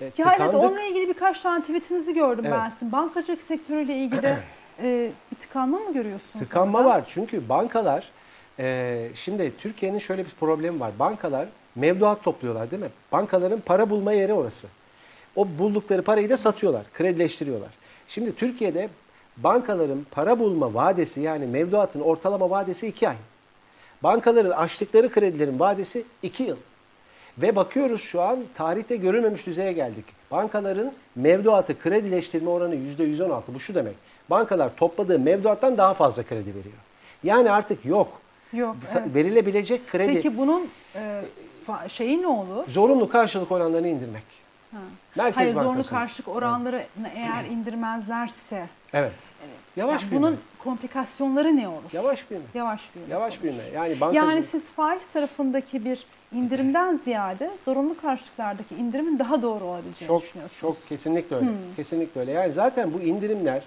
S2: E,
S1: Ya evet
S2: tıkandık.
S1: onunla ilgili birkaç tane tweetinizi gördüm
S2: Evet.
S1: ben sizin. Bankacılık sektörüyle ilgili <clears throat> e, bir tıkanma mı görüyorsunuz?
S2: Tıkanma
S1: orada?
S2: var çünkü bankalar e, şimdi Türkiye'nin şöyle bir problemi var. Bankalar mevduat topluyorlar değil mi? Bankaların para bulma yeri orası. O buldukları parayı da satıyorlar, kredileştiriyorlar. Şimdi Türkiye'de bankaların para bulma vadesi yani mevduatın ortalama vadesi 2 ay. Bankaların açtıkları kredilerin vadesi 2 yıl. Ve bakıyoruz şu an tarihte görülmemiş düzeye geldik. Bankaların mevduatı kredileştirme oranı %116. Bu şu demek. Bankalar topladığı mevduattan daha fazla kredi veriyor. Yani artık yok.
S1: Yok. Evet.
S2: Verilebilecek kredi
S1: Peki bunun e, şeyi ne olur?
S2: zorunlu karşılık oranlarını indirmek.
S1: Ha.
S2: Merkez
S1: Hayır zorunlu karşılık oranları eğer indirmezlerse
S2: Evet. Yavaş
S1: yani
S2: büyüme.
S1: bunun komplikasyonları ne olur?
S2: Yavaş büyüme.
S1: Yavaş büyüme.
S2: Yavaş büyüme. Yani bankacılık.
S1: Yani siz faiz tarafındaki bir indirimden ziyade zorunlu karşılıklardaki indirimin daha doğru olabileceğini
S2: Çok
S1: düşünüyorsunuz.
S2: çok kesinlikle öyle.
S1: Hmm.
S2: Kesinlikle öyle. Yani zaten bu indirimler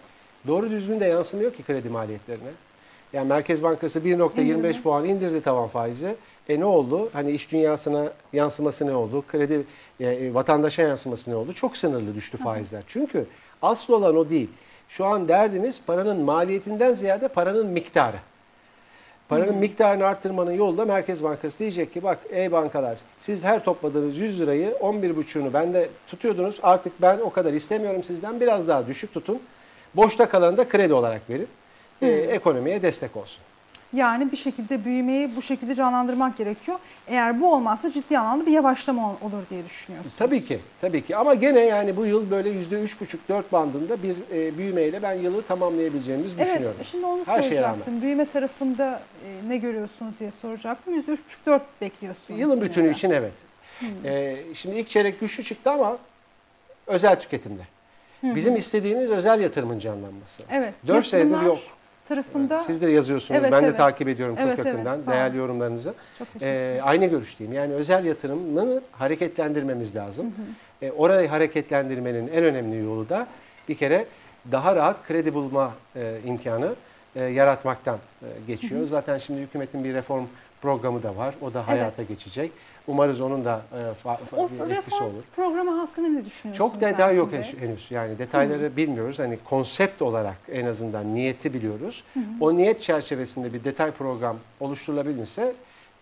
S2: doğru düzgün de yansımıyor ki kredi maliyetlerine. Yani Merkez Bankası 1.25
S1: İndirimi.
S2: puan indirdi tavan faizi. E ne oldu? Hani iş dünyasına yansıması ne oldu? Kredi e, e, vatandaşa yansıması ne oldu? Çok sınırlı düştü faizler. Çünkü asıl olan o değil. Şu an derdimiz paranın maliyetinden ziyade paranın miktarı. Paranın miktarını arttırmanın yolu da Merkez Bankası diyecek ki bak ey bankalar siz her topladığınız 100 lirayı 11,5'unu bende tutuyordunuz. Artık ben o kadar istemiyorum sizden biraz daha düşük tutun. Boşta kalanı da kredi olarak verin. Ee, ekonomiye destek olsun.
S1: Yani bir şekilde büyümeyi bu şekilde canlandırmak gerekiyor. Eğer bu olmazsa ciddi anlamda bir yavaşlama ol- olur diye düşünüyorsunuz.
S2: Tabii ki, tabii ki. Ama gene yani bu yıl böyle %3,5-4 bandında bir e, büyümeyle ben yılı tamamlayabileceğimizi düşünüyorum.
S1: Evet, şimdi onu
S2: Her şeye
S1: soracaktım. Büyüme tarafında e, ne görüyorsunuz diye soracaktım. %3,5-4 bekliyorsunuz.
S2: Yılın
S1: yine
S2: bütünü için evet. Ee, şimdi ilk çeyrek güçlü çıktı ama özel tüketimde. Bizim istediğimiz özel yatırımın canlanması.
S1: Evet.
S2: 4 senedir yok.
S1: Tarafında
S2: Siz de yazıyorsunuz.
S1: Evet,
S2: ben de
S1: evet.
S2: takip ediyorum çok
S1: Evet, evet.
S2: yakından
S1: olun.
S2: değerli yorumlarınızı.
S1: çok
S2: Ee, aynı görüşteyim. Yani özel yatırımını hareketlendirmemiz lazım. Ee, orayı hareketlendirmenin en önemli yolu da bir kere daha rahat kredi bulma e, imkanı e, yaratmaktan e, geçiyor. Zaten şimdi hükümetin bir reform programı da var. O da hayata geçecek. Umarız onun da e, fa- fa-
S1: O
S2: bir etkisi olur.
S1: programı hakkında ne düşünüyorsunuz?
S2: Çok detay yok
S1: Bey?
S2: henüz-. Yani detayları bilmiyoruz. Hani konsept olarak en azından niyeti biliyoruz. O niyet çerçevesinde bir detay program oluşturulabilirse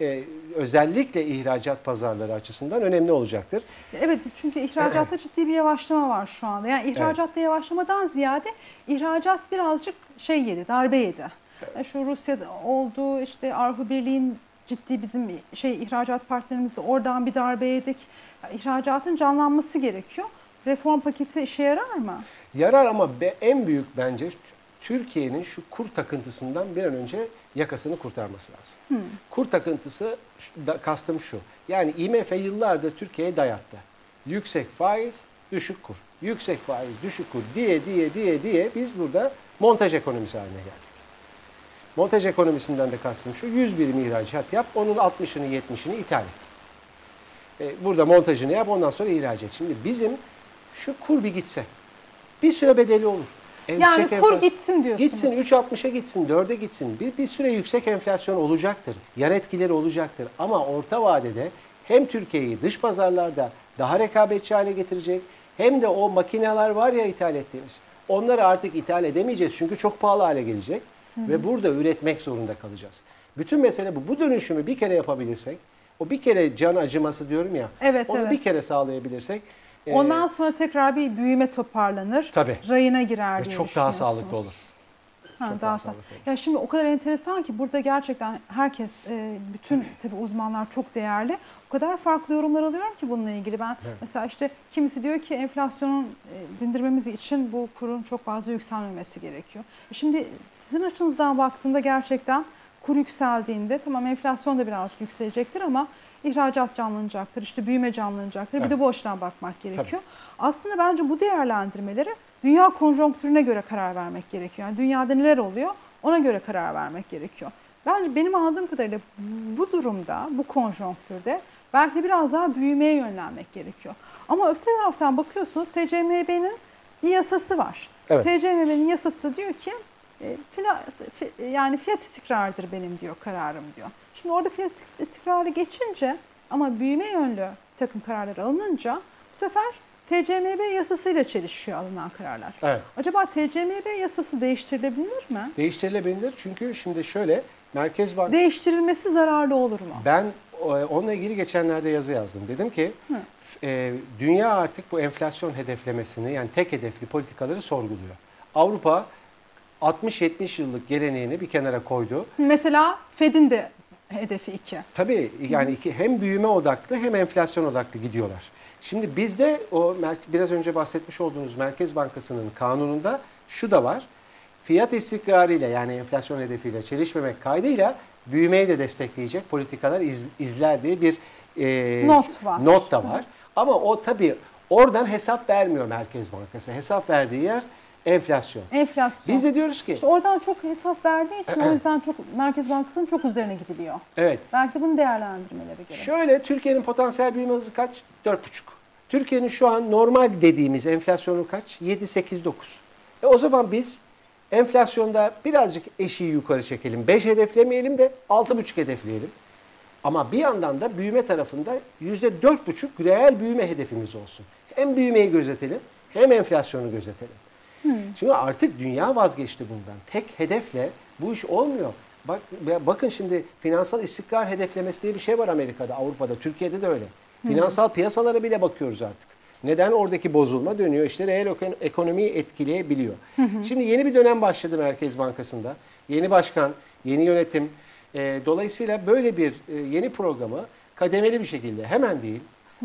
S2: e, özellikle ihracat pazarları açısından önemli olacaktır.
S1: Evet çünkü ihracatta <clears throat> ciddi bir yavaşlama var şu anda. Yani ihracatta yavaşlamadan ziyade ihracat birazcık şey yedi, darbe yedi. Yani şu Rusya'da olduğu işte Avrupa Birliği'nin ciddi bizim şey ihracat partnerimiz de oradan bir darbe yedik. İhracatın canlanması gerekiyor. Reform paketi işe yarar mı?
S2: Yarar ama en büyük bence Türkiye'nin şu kur takıntısından bir an önce yakasını kurtarması lazım. Kur takıntısı da, kastım şu. Yani IMF yıllardır Türkiye'ye dayattı. Yüksek faiz, düşük kur. Yüksek faiz, düşük kur diye diye diye diye biz burada montaj ekonomisi haline geldik. Montaj ekonomisinden de kastım şu. 100 birim ihracat yap, onun 60'ını 70'ini ithal et. E, burada montajını yap, ondan sonra ihraç et. Şimdi bizim şu kur bir gitse, bir süre bedeli olur. En
S1: Yani kur
S2: enflasyon-
S1: gitsin diyorsunuz.
S2: Gitsin 3.60'a gitsin, 4'e gitsin. Bir, bir süre yüksek enflasyon olacaktır. Yan etkileri olacaktır. Ama orta vadede hem Türkiye'yi dış pazarlarda daha rekabetçi hale getirecek hem de o makineler var ya ithal ettiğimiz. Onları artık ithal edemeyeceğiz çünkü çok pahalı hale gelecek. Ve burada üretmek zorunda kalacağız. Bütün mesele bu. Bu dönüşümü bir kere yapabilirsek, o bir kere can acıması diyorum ya,
S1: Evet,
S2: onu
S1: evet.
S2: bir kere sağlayabilirsek e,
S1: Ondan sonra tekrar bir büyüme toparlanır.
S2: Tabii.
S1: Rayına girer
S2: ve
S1: diye
S2: çok daha sağlıklı olur.
S1: Ha,
S2: Çok
S1: daha
S2: daha
S1: sağ-
S2: sağlıklı.
S1: Ya şimdi o kadar enteresan ki burada gerçekten herkes, e, bütün tabii uzmanlar çok değerli. O kadar farklı yorumlar alıyorum ki bununla ilgili. Ben mesela işte kimisi diyor ki enflasyonun e, dindirmemiz için bu kurun çok fazla yükselmemesi gerekiyor. E Şimdi sizin açınızdan baktığında gerçekten kur yükseldiğinde tamam enflasyon da birazcık yükselecektir ama ihracat canlanacaktır, işte büyüme canlanacaktır. Bir
S2: Evet.
S1: de bu açıdan bakmak gerekiyor. Aslında bence bu değerlendirmeleri dünya konjonktürüne göre karar vermek gerekiyor. Yani dünyada neler oluyor ona göre karar vermek gerekiyor. Bence benim anladığım kadarıyla bu durumda, bu konjonktürde belki de biraz daha büyümeye yönlenmek gerekiyor. Ama öte taraftan bakıyorsunuz TCMB'nin bir yasası var.
S2: Evet.
S1: TCMB'nin yasası da diyor ki e, fila- fi- yani fiyat istikrarıdır benim diyor kararım diyor. Şimdi orada fiyat istikrarı geçince ama büyüme yönlü takım kararlar alınınca bu sefer TCMB yasasıyla çelişiyor alınan kararlar.
S2: Evet.
S1: Acaba TCMB yasası değiştirilebilir mi?
S2: Değiştirilebilir çünkü şimdi şöyle Merkez Bank
S1: Değiştirilmesi zararlı olur mu?
S2: ben e, onunla ilgili geçenlerde yazı yazdım. Dedim ki e, dünya artık bu enflasyon hedeflemesini yani tek hedefli politikaları sorguluyor. Avrupa 60-70 yıllık geleneğini bir kenara koydu.
S1: Mesela Fed'in de hedefi 2.
S2: Tabii yani iki, hem büyüme odaklı hem enflasyon odaklı gidiyorlar. Şimdi bizde o biraz önce bahsetmiş olduğunuz Merkez Bankası'nın kanununda şu da var. Fiyat istikrarıyla yani enflasyon hedefiyle çelişmemek kaydıyla büyümeyi de destekleyecek politikalar iz- izler diye bir e,
S1: Not var.
S2: Not da var. Ama o tabii oradan hesap vermiyor Merkez Bankası. Hesap verdiği yer Enflasyon.
S1: Enflasyon.
S2: Biz de diyoruz ki
S1: İşte oradan çok hesap verdiği için o <clears throat> yüzden çok Merkez Bankası'nın çok üzerine gidiliyor.
S2: evet
S1: Belki de bunu değerlendirmeleri gerekiyor.
S2: Şöyle Türkiye'nin potansiyel büyüme hızı kaç? 4,5. Türkiye'nin şu an normal dediğimiz enflasyonu kaç? 7, 8, 9. E o zaman biz enflasyonda birazcık eşiği yukarı çekelim. 5 hedeflemeyelim de 6,5 hedefleyelim. Ama bir yandan da büyüme tarafında %4,5 reel büyüme hedefimiz olsun. Hem büyümeyi gözetelim hem enflasyonu gözetelim. Çünkü artık dünya vazgeçti bundan. Tek hedefle bu iş olmuyor. Bak bakın şimdi finansal istikrar hedeflemesi diye bir şey var Amerika'da, Avrupa'da, Türkiye'de de öyle. Finansal piyasalara bile bakıyoruz artık. Neden oradaki bozulma dönüyor? İşte reel ekon- ekonomiyi etkileyebiliyor. Şimdi yeni bir dönem başladı Merkez Bankası'nda. Yeni başkan, yeni yönetim. E, dolayısıyla böyle bir e, yeni programı kademeli bir şekilde hemen değil,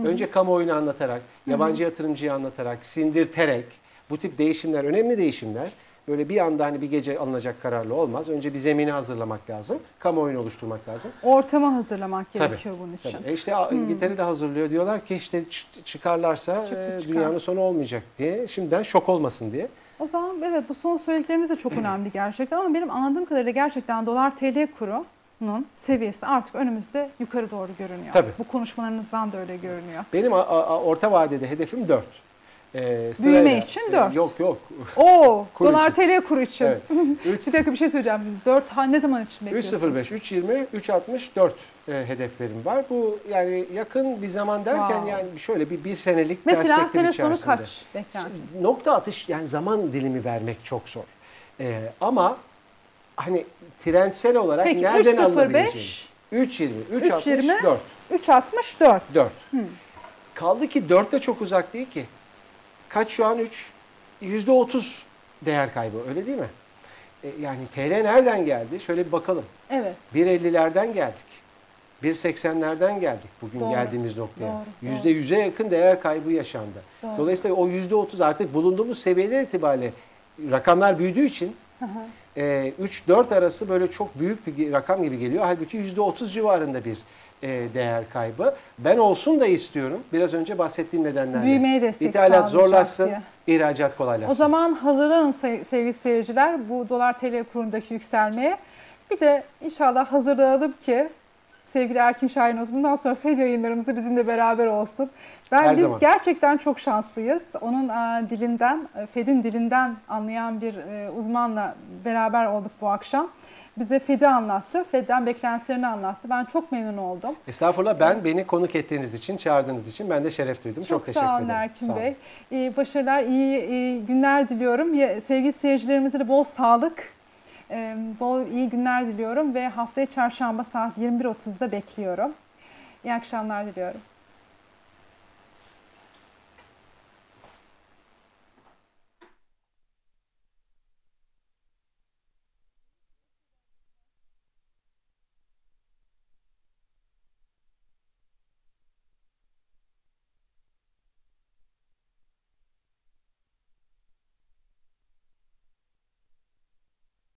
S2: önce kamuoyunu anlatarak, yabancı yatırımcıyı anlatarak, sindirterek bu tip değişimler, önemli değişimler böyle bir anda hani bir gece alınacak kararla olmaz. Önce bir zemini hazırlamak lazım, kamuoyunu oluşturmak lazım.
S1: Ortamı hazırlamak
S2: Tabii,
S1: gerekiyor bunun için.
S2: Tabii. E işte İngiltere de hazırlıyor. Diyorlar ki işte çıkarlarsa
S1: Çıktı
S2: e,
S1: çıkar.
S2: dünyanın sonu olmayacak diye. Şimdiden şok olmasın diye.
S1: O zaman evet bu son söyledikleriniz de çok önemli gerçekten ama benim anladığım kadarıyla gerçekten dolar TL kurunun seviyesi artık önümüzde yukarı doğru görünüyor.
S2: Tabii.
S1: Bu konuşmalarınızdan da öyle görünüyor.
S2: Benim orta vadede hedefim 4. Ee,
S1: Büyüme için dört.
S2: yok yok.
S1: Oo, <laughs>
S2: Kur
S1: dolar
S2: için.
S1: TL kuru için.
S2: Evet. <laughs> 3
S1: Bir dakika bir şey söyleyeceğim. 4 ha ne zaman için bekliyorsunuz?
S2: 3.05, 3.20, 3.64 e, hedeflerim var. Bu yani yakın bir zaman derken
S1: Wow.
S2: yani şöyle bir bir senelik
S1: Mesela
S2: perspektif
S1: sene sonu
S2: içerisinde.
S1: kaç beklentiniz?
S2: Nokta atış yani zaman dilimi vermek çok zor. Ee, ama hani trendsel olarak
S1: Peki
S2: nereden alınabileceğini.
S1: 3.05,
S2: 3.20, 3.64.
S1: 3.64.
S2: 4. Kaldı ki 4 de çok uzak değil ki. Kaç şu an 3? %30 değer kaybı öyle değil mi? E, yani TL nereden geldi? Şöyle bir bakalım.
S1: Evet.
S2: 1.50'lerden geldik. 1.80'lerden geldik bugün
S1: Doğru,
S2: geldiğimiz noktaya.
S1: doğru,
S2: Yüzde 100'e yakın değer kaybı yaşandı.
S1: Doğru.
S2: Dolayısıyla o %30 artık bulunduğumuz seviyeler itibariyle rakamlar büyüdüğü için e, 3-4 arası böyle çok büyük bir rakam gibi geliyor. Halbuki %30 civarında bir değer kaybı. Ben olsun da istiyorum. Biraz önce bahsettiğim nedenlerle.
S1: Büyümeye destek
S2: İthalat zorlaşsın,
S1: diye.
S2: ihracat kolaylaşsın.
S1: O zaman hazırlanın sevgili seyirciler bu dolar TL kurundaki yükselmeye. Bir de inşallah hazırlanalım ki sevgili Erkin Şahin bundan sonra FED yayınlarımızda bizimle beraber olsun. Ben
S2: Her
S1: biz
S2: zaman.
S1: gerçekten çok şanslıyız. Onun e, dilinden, e, FED'in dilinden anlayan bir e, uzmanla beraber olduk bu akşam. Bize FED'i anlattı, FED'den beklentilerini anlattı. Ben çok memnun oldum.
S2: Estağfurullah ben beni konuk ettiğiniz için, çağırdığınız için ben de şeref duydum. Çok, teşekkür
S1: sağ olun
S2: ederim.
S1: Erkin
S2: Sağ olun.
S1: Bey. İyi başarılar, iyi, iyi günler diliyorum. Sevgili seyircilerimize de bol sağlık, e, bol iyi günler diliyorum ve haftaya çarşamba saat 21.30'da bekliyorum. İyi akşamlar diliyorum.